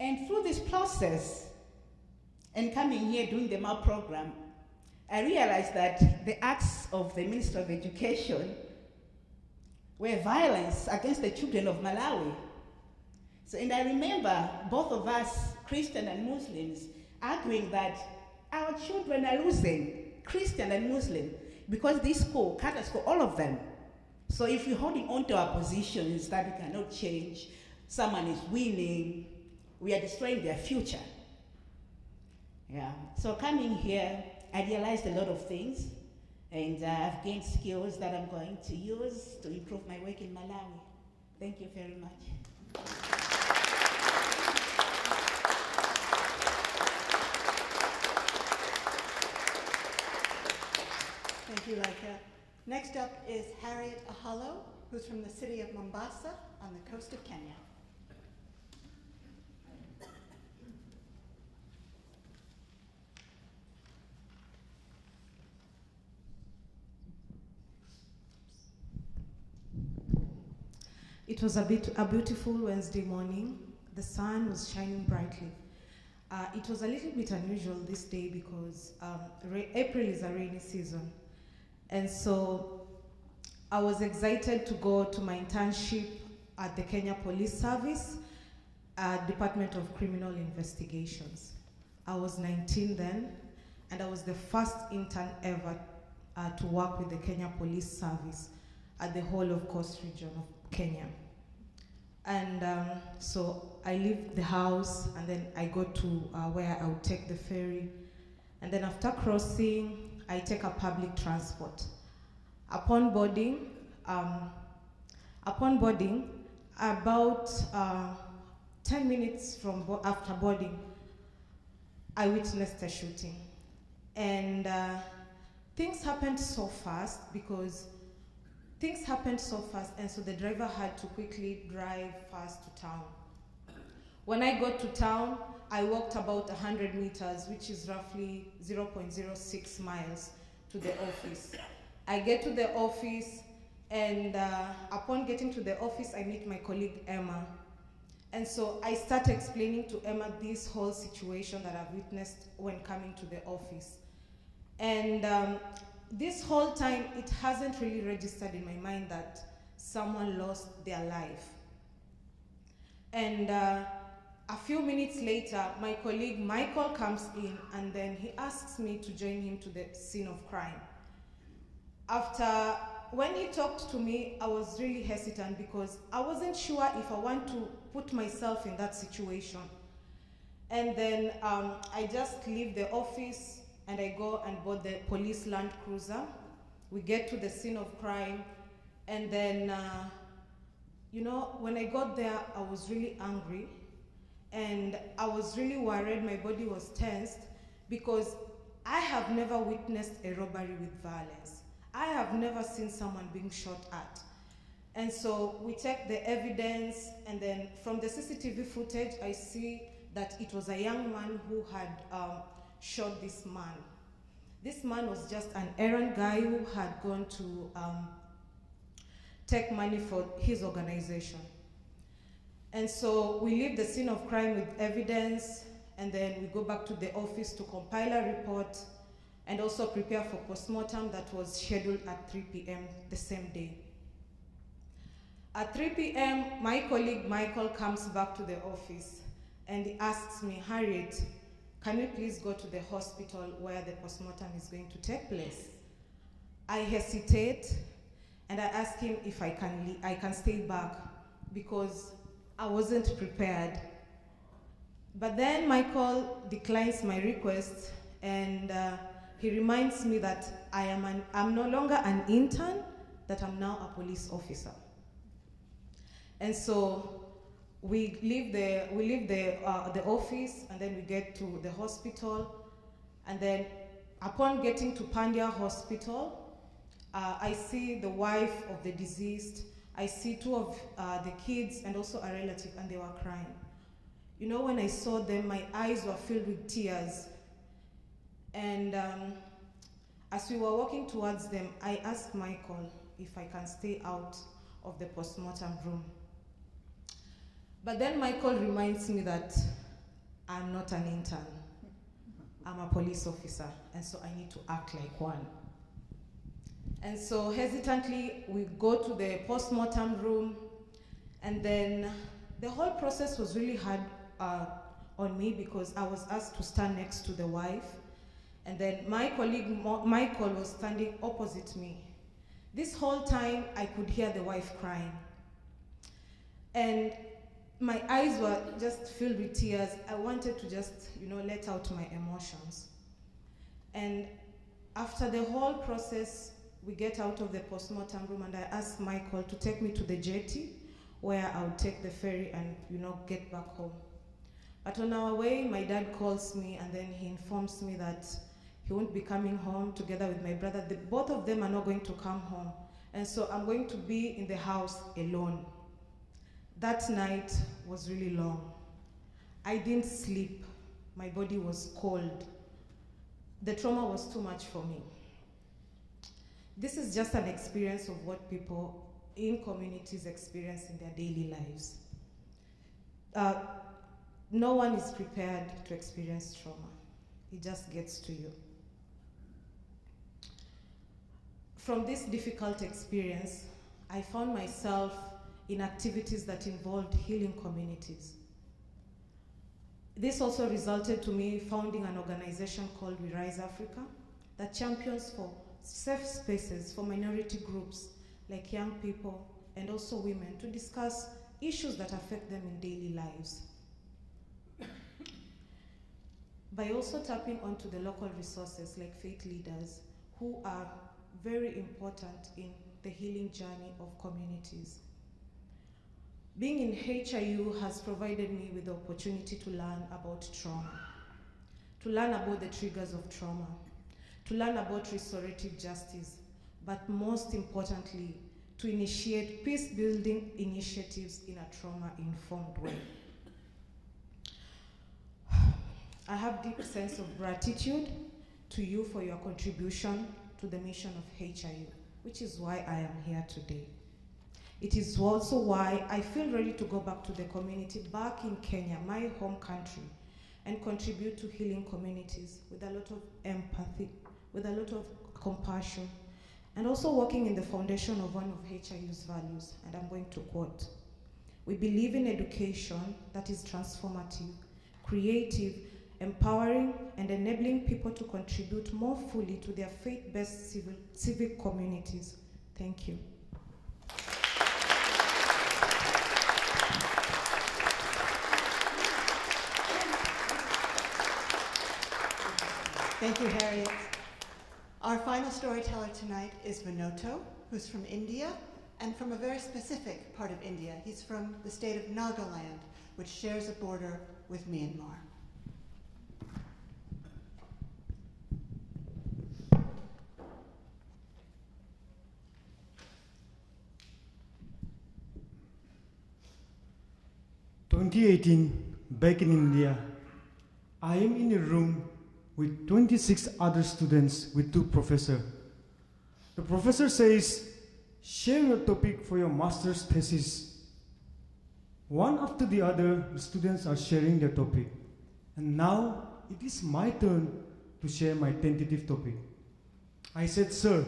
And through this process, and coming here doing the MAP program, I realized that the acts of the Minister of Education were violence against the children of Malawi. So, and I remember both of us, Christian and Muslims, arguing that our children are losing, Christian and Muslim, because this school caters for all of them. So if we're holding on to our positions that we cannot change, someone is winning, we are destroying their future. Yeah. So coming here, I realized a lot of things, and uh, I've gained skills that I'm going to use to improve my work in Malawi. Thank you very much. You, Laika. Next up is Harriet Ahalo, who's from the city of Mombasa on the coast of Kenya. It was a, bit, a beautiful Wednesday morning. The sun was shining brightly. Uh, it was a little bit unusual this day because um, April is a rainy season. And so I was excited to go to my internship at the Kenya Police Service, uh, Department of Criminal Investigations. I was 19 then, and I was the first intern ever uh, to work with the Kenya Police Service at the whole of Coast region of Kenya. And um, so I leave the house and then I go to uh, where I would take the ferry. And then after crossing, I take a public transport. Upon boarding, um, upon boarding, about uh, 10 minutes from bo- after boarding, I witnessed a shooting. And uh, things happened so fast because things happened so fast, and so the driver had to quickly drive fast to town. When I got to town, I walked about 100 meters, which is roughly 0.06 miles, to the office. I get to the office, and uh, upon getting to the office, I meet my colleague Emma. And so I start explaining to Emma this whole situation that I've witnessed when coming to the office. And um, this whole time, it hasn't really registered in my mind that someone lost their life. And uh, a few minutes later, my colleague Michael comes in and then he asks me to join him to the scene of crime. After, when he talked to me, I was really hesitant because I wasn't sure if I want to put myself in that situation. And then um, I just leave the office and I go and board the police Land Cruiser. We get to the scene of crime, and then, uh, you know, when I got there, I was really angry and I was really worried. My body was tensed because I have never witnessed a robbery with violence. I have never seen someone being shot at. And so we check the evidence, and then from the CCTV footage, I see that it was a young man who had um, shot this man. This man was just an errand guy who had gone to um, take money for his organization. And so we leave the scene of crime with evidence, and then we go back to the office to compile a report and also prepare for postmortem that was scheduled at 3 p.m. the same day. At 3 p.m., my colleague Michael comes back to the office and he asks me, Harriet, can we please go to the hospital where the postmortem is going to take place? I hesitate and I ask him if I can, I can stay back because I wasn't prepared. But then Michael declines my request and uh, he reminds me that I am an, I'm no longer an intern, that I'm now a police officer. And so we leave the, we leave the, uh, the office and then we get to the hospital. And then upon getting to Pandya Hospital, uh, I see the wife of the deceased. I see two of uh, the kids and also a relative, and they were crying. You know, when I saw them, my eyes were filled with tears. And um, as we were walking towards them, I asked Michael if I can stay out of the postmortem room. But then Michael reminds me that I'm not an intern. I'm a police officer, and so I need to act like one. And so hesitantly, we go to the post-mortem room, and then the whole process was really hard uh, on me because I was asked to stand next to the wife, and then my colleague Michael was standing opposite me. This whole time, I could hear the wife crying. And my eyes were just filled with tears. I wanted to just, you know, let out my emotions. And after the whole process, we get out of the postmortem room and I asked Michael to take me to the jetty where I would take the ferry and, you know, get back home. But on our way, my dad calls me and then he informs me that he won't be coming home together with my brother. The, both of them are not going to come home. And so I'm going to be in the house alone. That night was really long. I didn't sleep. My body was cold. The trauma was too much for me. This is just an experience of what people in communities experience in their daily lives. Uh, no one is prepared to experience trauma. It just gets to you. From this difficult experience, I found myself in activities that involved healing communities. This also resulted to me founding an organization called We Rise Africa that champions for safe spaces for minority groups like young people and also women to discuss issues that affect them in daily lives. (coughs) By also tapping onto the local resources like faith leaders who are very important in the healing journey of communities. Being in HIU has provided me with the opportunity to learn about trauma, to learn about the triggers of trauma, to learn about restorative justice, but most importantly, to initiate peace building initiatives in a trauma informed way. I have deep sense of gratitude to you for your contribution to the mission of HIU, which is why I am here today. It is also why I feel ready to go back to the community back in Kenya, my home country, and contribute to healing communities with a lot of empathy, with a lot of compassion, and also working in the foundation of one of HIU's values, and I'm going to quote, We believe in education that is transformative, creative, empowering, and enabling people to contribute more fully to their faith based civil, civic communities. Thank you. Thank you, Harriet. Our final storyteller tonight is Vinoto, who's from India and from a very specific part of India. He's from the state of Nagaland, which shares a border with Myanmar. Twenty eighteen, back in India, I am in a room with 26 other students with two professors. The professor says, share your topic for your master's thesis. One after the other, the students are sharing their topic. And now it is my turn to share my tentative topic. I said, sir,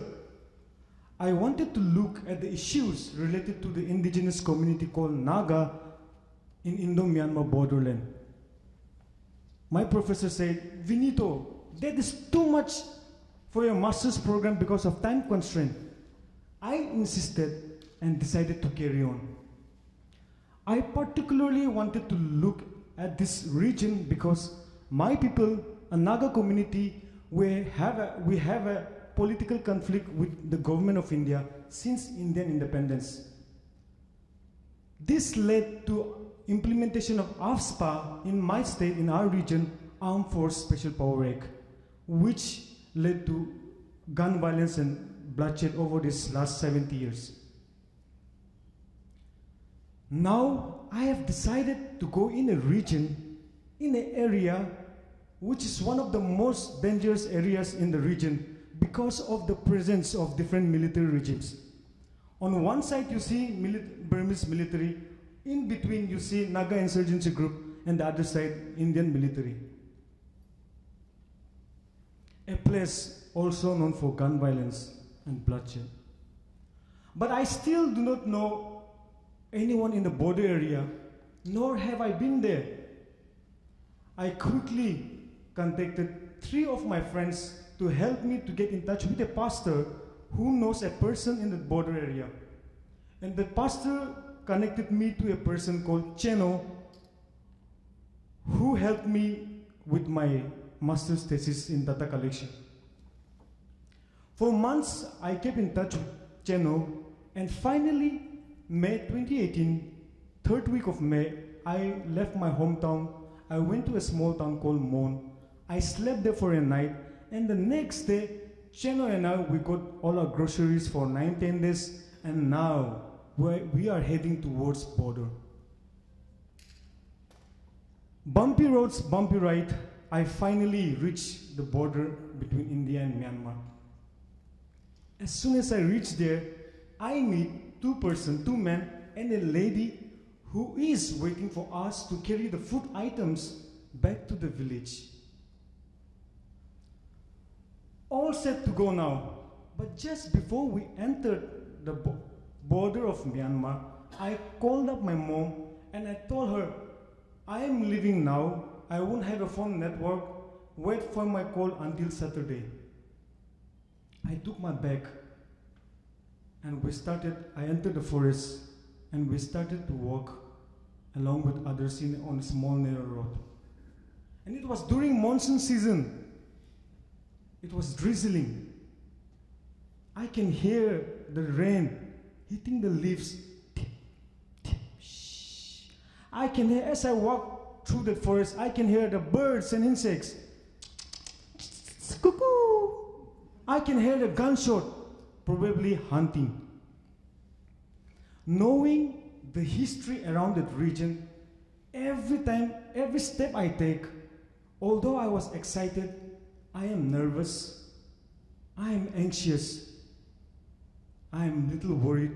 I wanted to look at the issues related to the indigenous community called Naga in Indo-Myanmar borderland. My professor said, Vinito, that is too much for your master's program because of time constraint. I insisted and decided to carry on. I particularly wanted to look at this region because my people, a Naga community, we have a, we have a political conflict with the government of India since Indian independence. This led to implementation of AFSPA in my state, in our region, Armed Force Special Power Act, which led to gun violence and bloodshed over these last 70 years. Now I have decided to go in a region, in an area which is one of the most dangerous areas in the region because of the presence of different military regimes. On one side you see mili Burmese military, in between you see Naga insurgency group, and the other side Indian military. A place also known for gun violence and bloodshed. But I still do not know anyone in the border area, nor have I been there. I quickly contacted three of my friends to help me to get in touch with a pastor who knows a person in the border area. And the pastor connected me to a person called Cheno who helped me with my master's thesis in data collection. For months, I kept in touch with Cheno, and finally, May 2018, third week of May, I left my hometown. I went to a small town called Mon. I slept there for a night, and the next day, Cheno and I, we got all our groceries for nine, 10 days, and now we are heading towards border. Bumpy roads, bumpy ride, I finally reached the border between India and Myanmar. As soon as I reach there, I meet two person, two men, and a lady who is waiting for us to carry the food items back to the village. All set to go now, but just before we entered the border of Myanmar, I called up my mom and I told her, I am leaving now. I won't have a phone network. Wait for my call until Saturday. I took my bag and we started, I entered the forest and we started to walk along with others in, on a small narrow road. And it was during monsoon season. It was drizzling. I can hear the rain hitting the leaves. I can hear, as I walk through the forest, I can hear the birds and insects. Cuckoo! I can hear the gunshot, probably hunting. Knowing the history around that region, every time, every step I take, although I was excited, I am nervous, I am anxious, I am little worried,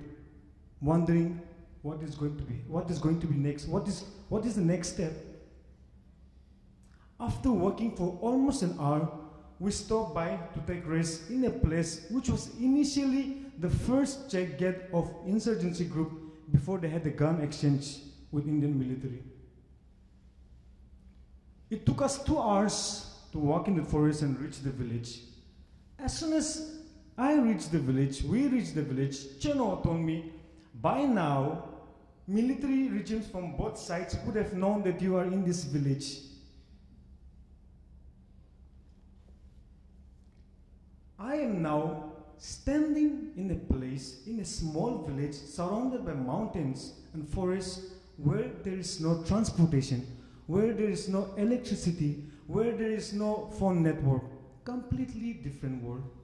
wondering what is going to be, what is going to be next, what is, what is the next step. After walking for almost an hour, we stopped by to take rest in a place which was initially the first check gate of insurgency group before they had the gun exchange with Indian military. It took us two hours to walk in the forest and reach the village. As soon as I reached the village, we reached the village, Cheno told me, by now, military regimes from both sides would have known that you are in this village. I am now standing in a place, in a small village, surrounded by mountains and forests, where there is no transportation, where there is no electricity, where there is no phone network. Completely different world.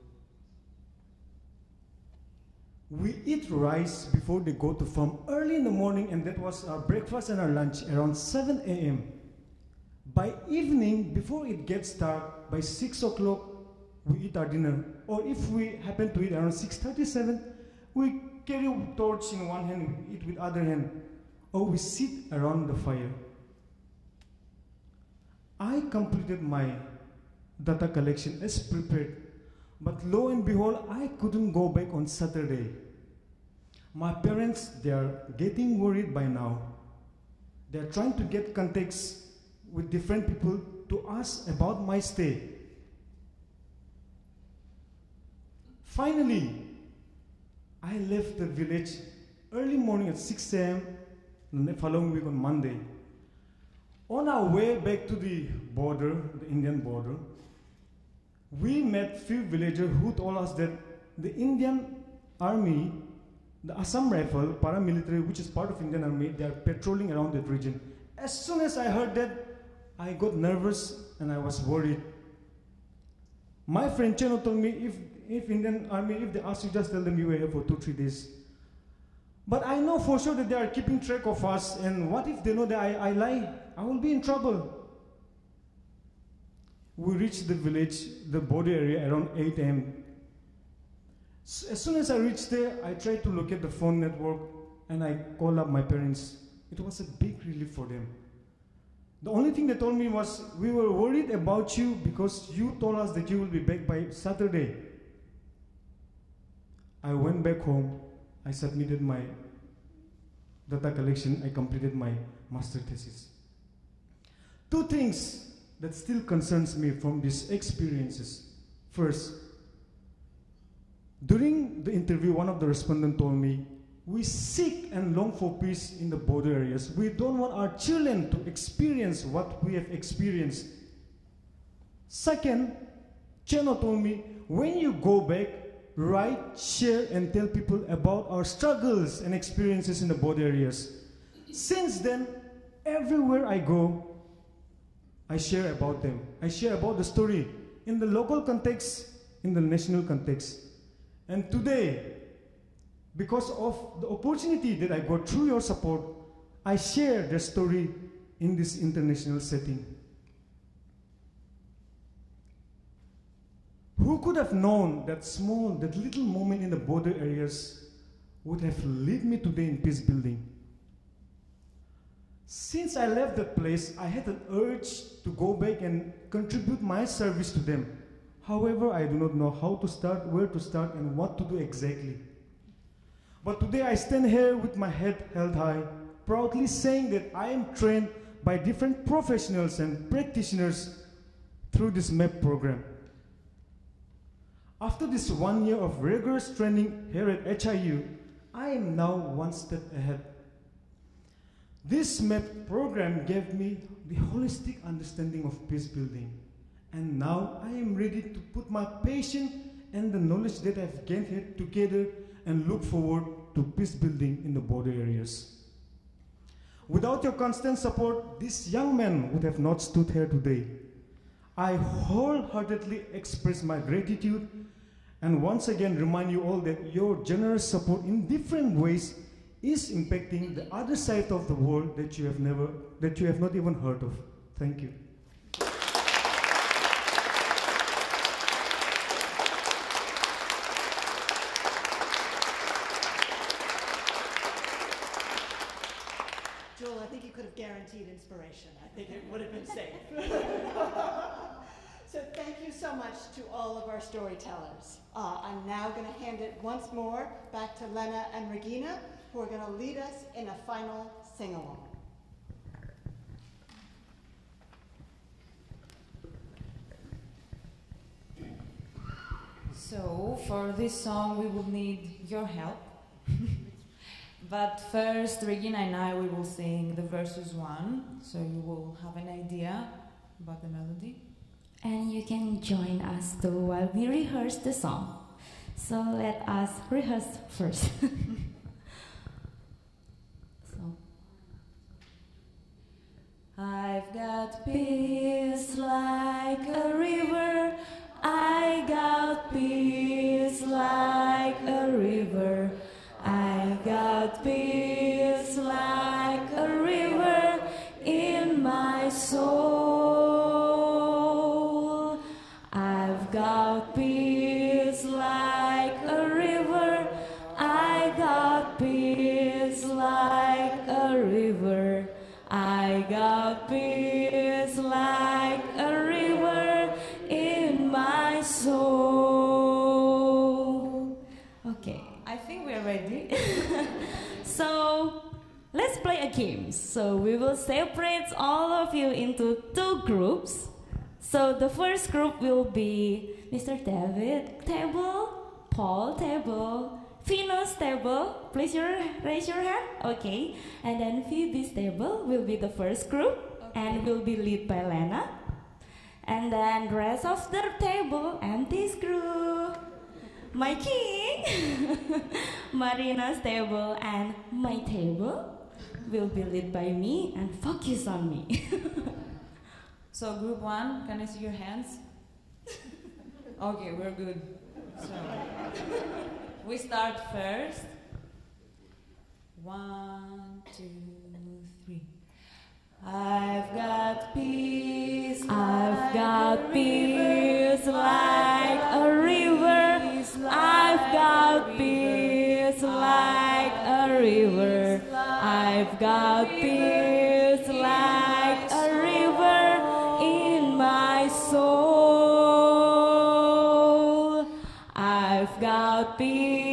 We eat rice before they go to farm early in the morning, and that was our breakfast and our lunch around 7 a.m. By evening, before it gets dark, by 6 o'clock, we eat our dinner. Or if we happen to eat around 6.37, we carry a torch in one hand, we eat with other hand. Or we sit around the fire. I completed my data collection as prepared, but lo and behold, I couldn't go back on Saturday. My parents, they are getting worried by now. They're trying to get contacts with different people to ask about my stay. Finally, I left the village early morning at 6 a.m. the following week on Monday. On our way back to the border, the Indian border, we met few villagers who told us that the Indian army, the Assam Rifle, paramilitary, which is part of Indian army, they are patrolling around that region. As soon as I heard that, I got nervous and I was worried. My friend Cheno told me if if Indian army, if they ask you, just tell them you were here for two, three days. But I know for sure that they are keeping track of us, and what if they know that I, I lie? I will be in trouble. We reached the village, the border area around 8 a.m. So as soon as I reached there, I tried to locate the phone network and I called up my parents. It was a big relief for them. The only thing they told me was, We were worried about you because you told us that you will be back by Saturday. I went back home, I submitted my data collection, I completed my master thesis. Two things that still concerns me from these experiences. First, during the interview, one of the respondents told me, we seek and long for peace in the border areas. We don't want our children to experience what we have experienced. Second, Cheno told me, when you go back, write, share, and tell people about our struggles and experiences in the border areas. Since then, everywhere I go, I share about them. I share about the story in the local context, in the national context. And today, because of the opportunity that I got through your support, I share the story in this international setting. Who could have known that small, that little moment in the border areas would have led me today in peace building? Since I left that place, I had an urge to go back and contribute my service to them. However, I do not know how to start, where to start, and what to do exactly. But today I stand here with my head held high, proudly saying that I am trained by different professionals and practitioners through this MAP program. After this one year of rigorous training here at HIU, I am now one step ahead. This MAP program gave me the holistic understanding of peace building. And now I am ready to put my patience and the knowledge that I've gained here together and look forward to peace building in the border areas. Without your constant support, this young man would have not stood here today. I wholeheartedly express my gratitude and once again remind you all that your generous support in different ways is impacting the other side of the world that you have never that you have not even heard of. Thank you. Joel, I think you could have guaranteed inspiration. I think it would have been safe. So thank you so much to all of our storytellers. Uh, I'm now going to hand more back to Lena and Regina, who are going to lead us in a final sing-along. So, for this song, we will need your help. (laughs) but first, Regina and I, we will sing the verses one, so you will have an idea about the melody. And you can join us too while we rehearse the song. So let us rehearse first. (laughs) so. I've got peace like a river. I got peace like a river. I got peace like a river in my soul. Peace like a river in my soul. Okay, I think we are ready. (laughs) so let's play a game. So we will separate all of you into two groups. So the first group will be Mr. David table, Paul table, Venus table. Please your, raise your hand. Okay. And then Phoebe's table will be the first group and will be led by Lena. And then the rest of the table and this group. My king, (laughs) Marina's table and my table will be led by me and focus on me. (laughs) So, group one, can I see your hands? (laughs) okay, we're good. So, we start first. One, two. I've got peace. I've got peace like a river. I've got peace like a river. I've got peace like a river in my soul. I've got peace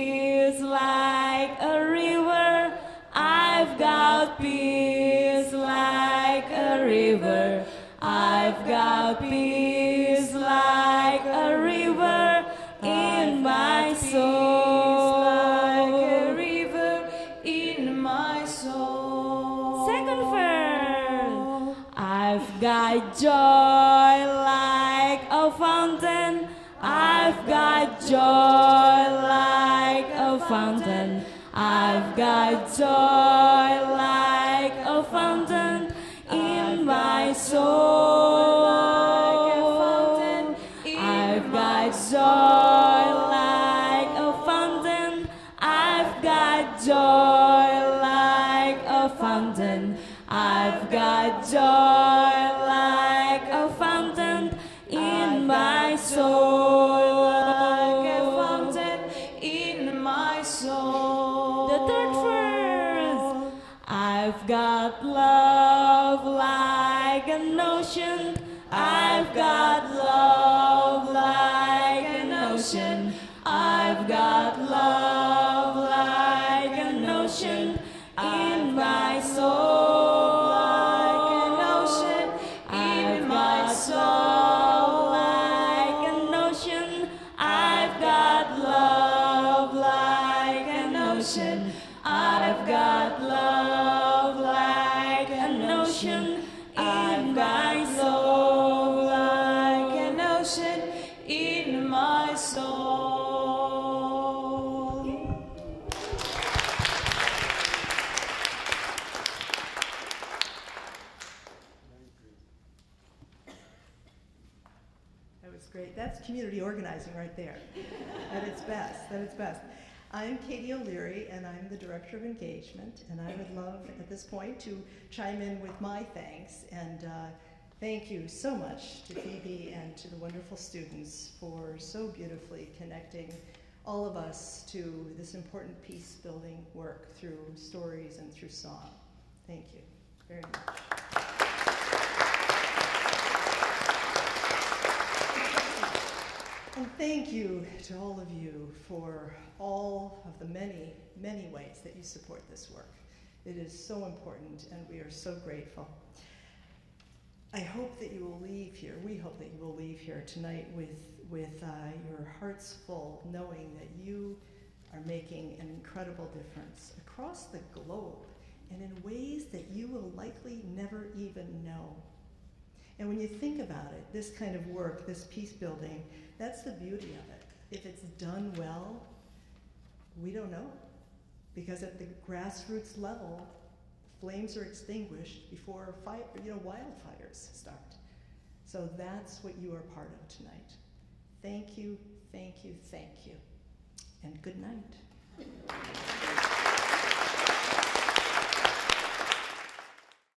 I've peace like a river in my soul. Like a river in my soul. Second verse. I've got joy like a fountain. I've got joy like a fountain. I've got joy I've got love like an ocean. I've got love like an ocean. I've got love best. I'm Katie O'Leary, and I'm the Director of Engagement. And I would love at this point to chime in with my thanks. And uh, thank you so much to Phoebe and to the wonderful students for so beautifully connecting all of us to this important peace building work through stories and through song. Thank you very much. And thank you to all of you for all of the many, many ways that you support this work. It is so important, and we are so grateful. I hope that you will leave here, we hope that you will leave here tonight with, with uh, your hearts full, knowing that you are making an incredible difference across the globe and in ways that you will likely never even know. And when you think about it, this kind of work, this peace building, that's the beauty of it. If it's done well, we don't know. Because at the grassroots level, flames are extinguished before fire, you know, wildfires start. So that's what you are part of tonight. Thank you, thank you, thank you. And good night.